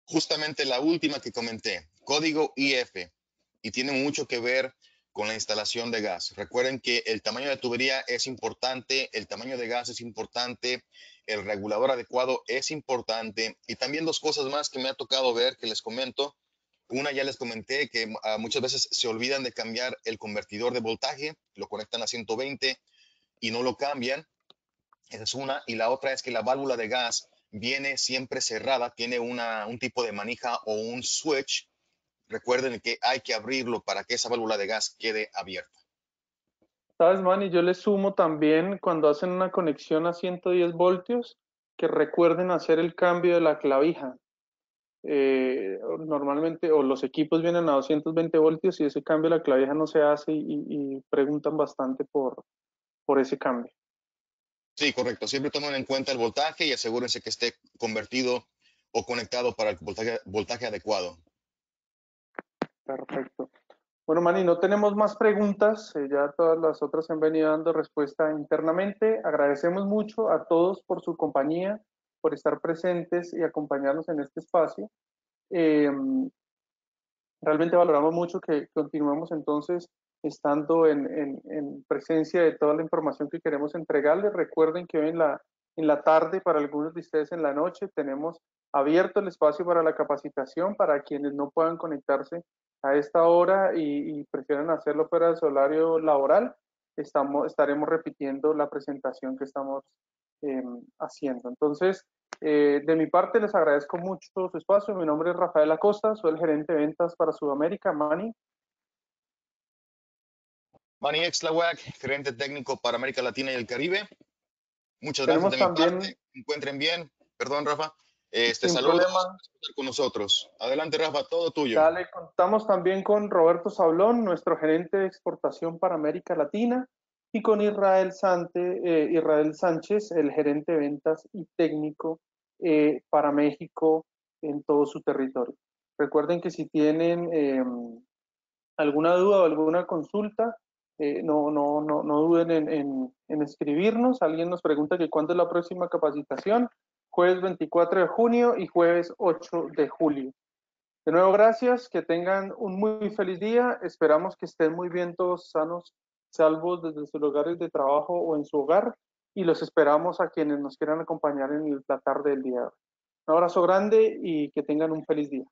Justamente la última que comenté, código IF, y tiene mucho que ver con la instalación de gas. Recuerden que el tamaño de tubería es importante, el tamaño de gas es importante, el regulador adecuado es importante, y también dos cosas más que me ha tocado ver que les comento una ya les comenté que ah, muchas veces se olvidan de cambiar el convertidor de voltaje, lo conectan a 120 y no lo cambian. Esa es una. Y la otra es que la válvula de gas viene siempre cerrada, tiene una, un tipo de manija o un switch. Recuerden que hay que abrirlo para que esa válvula de gas quede abierta. Sabes, Manny, yo le sumo también cuando hacen una conexión a 110 voltios, que recuerden hacer el cambio de la clavija. Eh, normalmente, o los equipos vienen a 220 voltios y ese cambio la clavija no se hace y, preguntan bastante por, por ese cambio. Sí, correcto. Siempre tomen en cuenta el voltaje y asegúrense que esté convertido o conectado para el voltaje, voltaje adecuado. Perfecto. Bueno, Manny, no tenemos más preguntas. Eh, ya todas las otras han venido dando respuesta internamente. Agradecemos mucho a todos por su compañía por estar presentes y acompañarnos en este espacio. Eh, realmente valoramos mucho que continuemos entonces estando en, en, presencia de toda la información que queremos entregarles. Recuerden que hoy en la, en la tarde, para algunos de ustedes en la noche, tenemos abierto el espacio para la capacitación para quienes no puedan conectarse a esta hora y, y prefieran hacerlo fuera de su horario laboral. Estamos, estaremos repitiendo la presentación que estamos Em, haciendo. Entonces, eh, de mi parte, les agradezco mucho su espacio. Mi nombre es Rafael Acosta, soy el gerente de ventas para Sudamérica, Mani. Mani Exlawak, gerente técnico para América Latina y el Caribe. Muchas gracias de mi parte. Encuentren bien. Perdón, Rafa. Este, saludos con nosotros. Adelante, Rafa, todo tuyo. Dale, contamos también con Roberto Sablón, nuestro gerente de exportación para América Latina y con Israel, Sante, eh, Israel Sánchez, el gerente de ventas y técnico eh, para México en todo su territorio. Recuerden que si tienen em, alguna duda o alguna consulta, eh, no, no, no, no, duden en, en, escribirnos. Alguien nos pregunta que cuándo es la próxima capacitación. Jueves 24 de junio y jueves 8 de julio. De nuevo, gracias. Que tengan un muy feliz día. Esperamos que estén muy bien todos sanos, salvos desde sus lugares de trabajo o en su hogar. Y los esperamos a quienes nos quieran acompañar en la tarde del día. Un abrazo grande y que tengan un feliz día.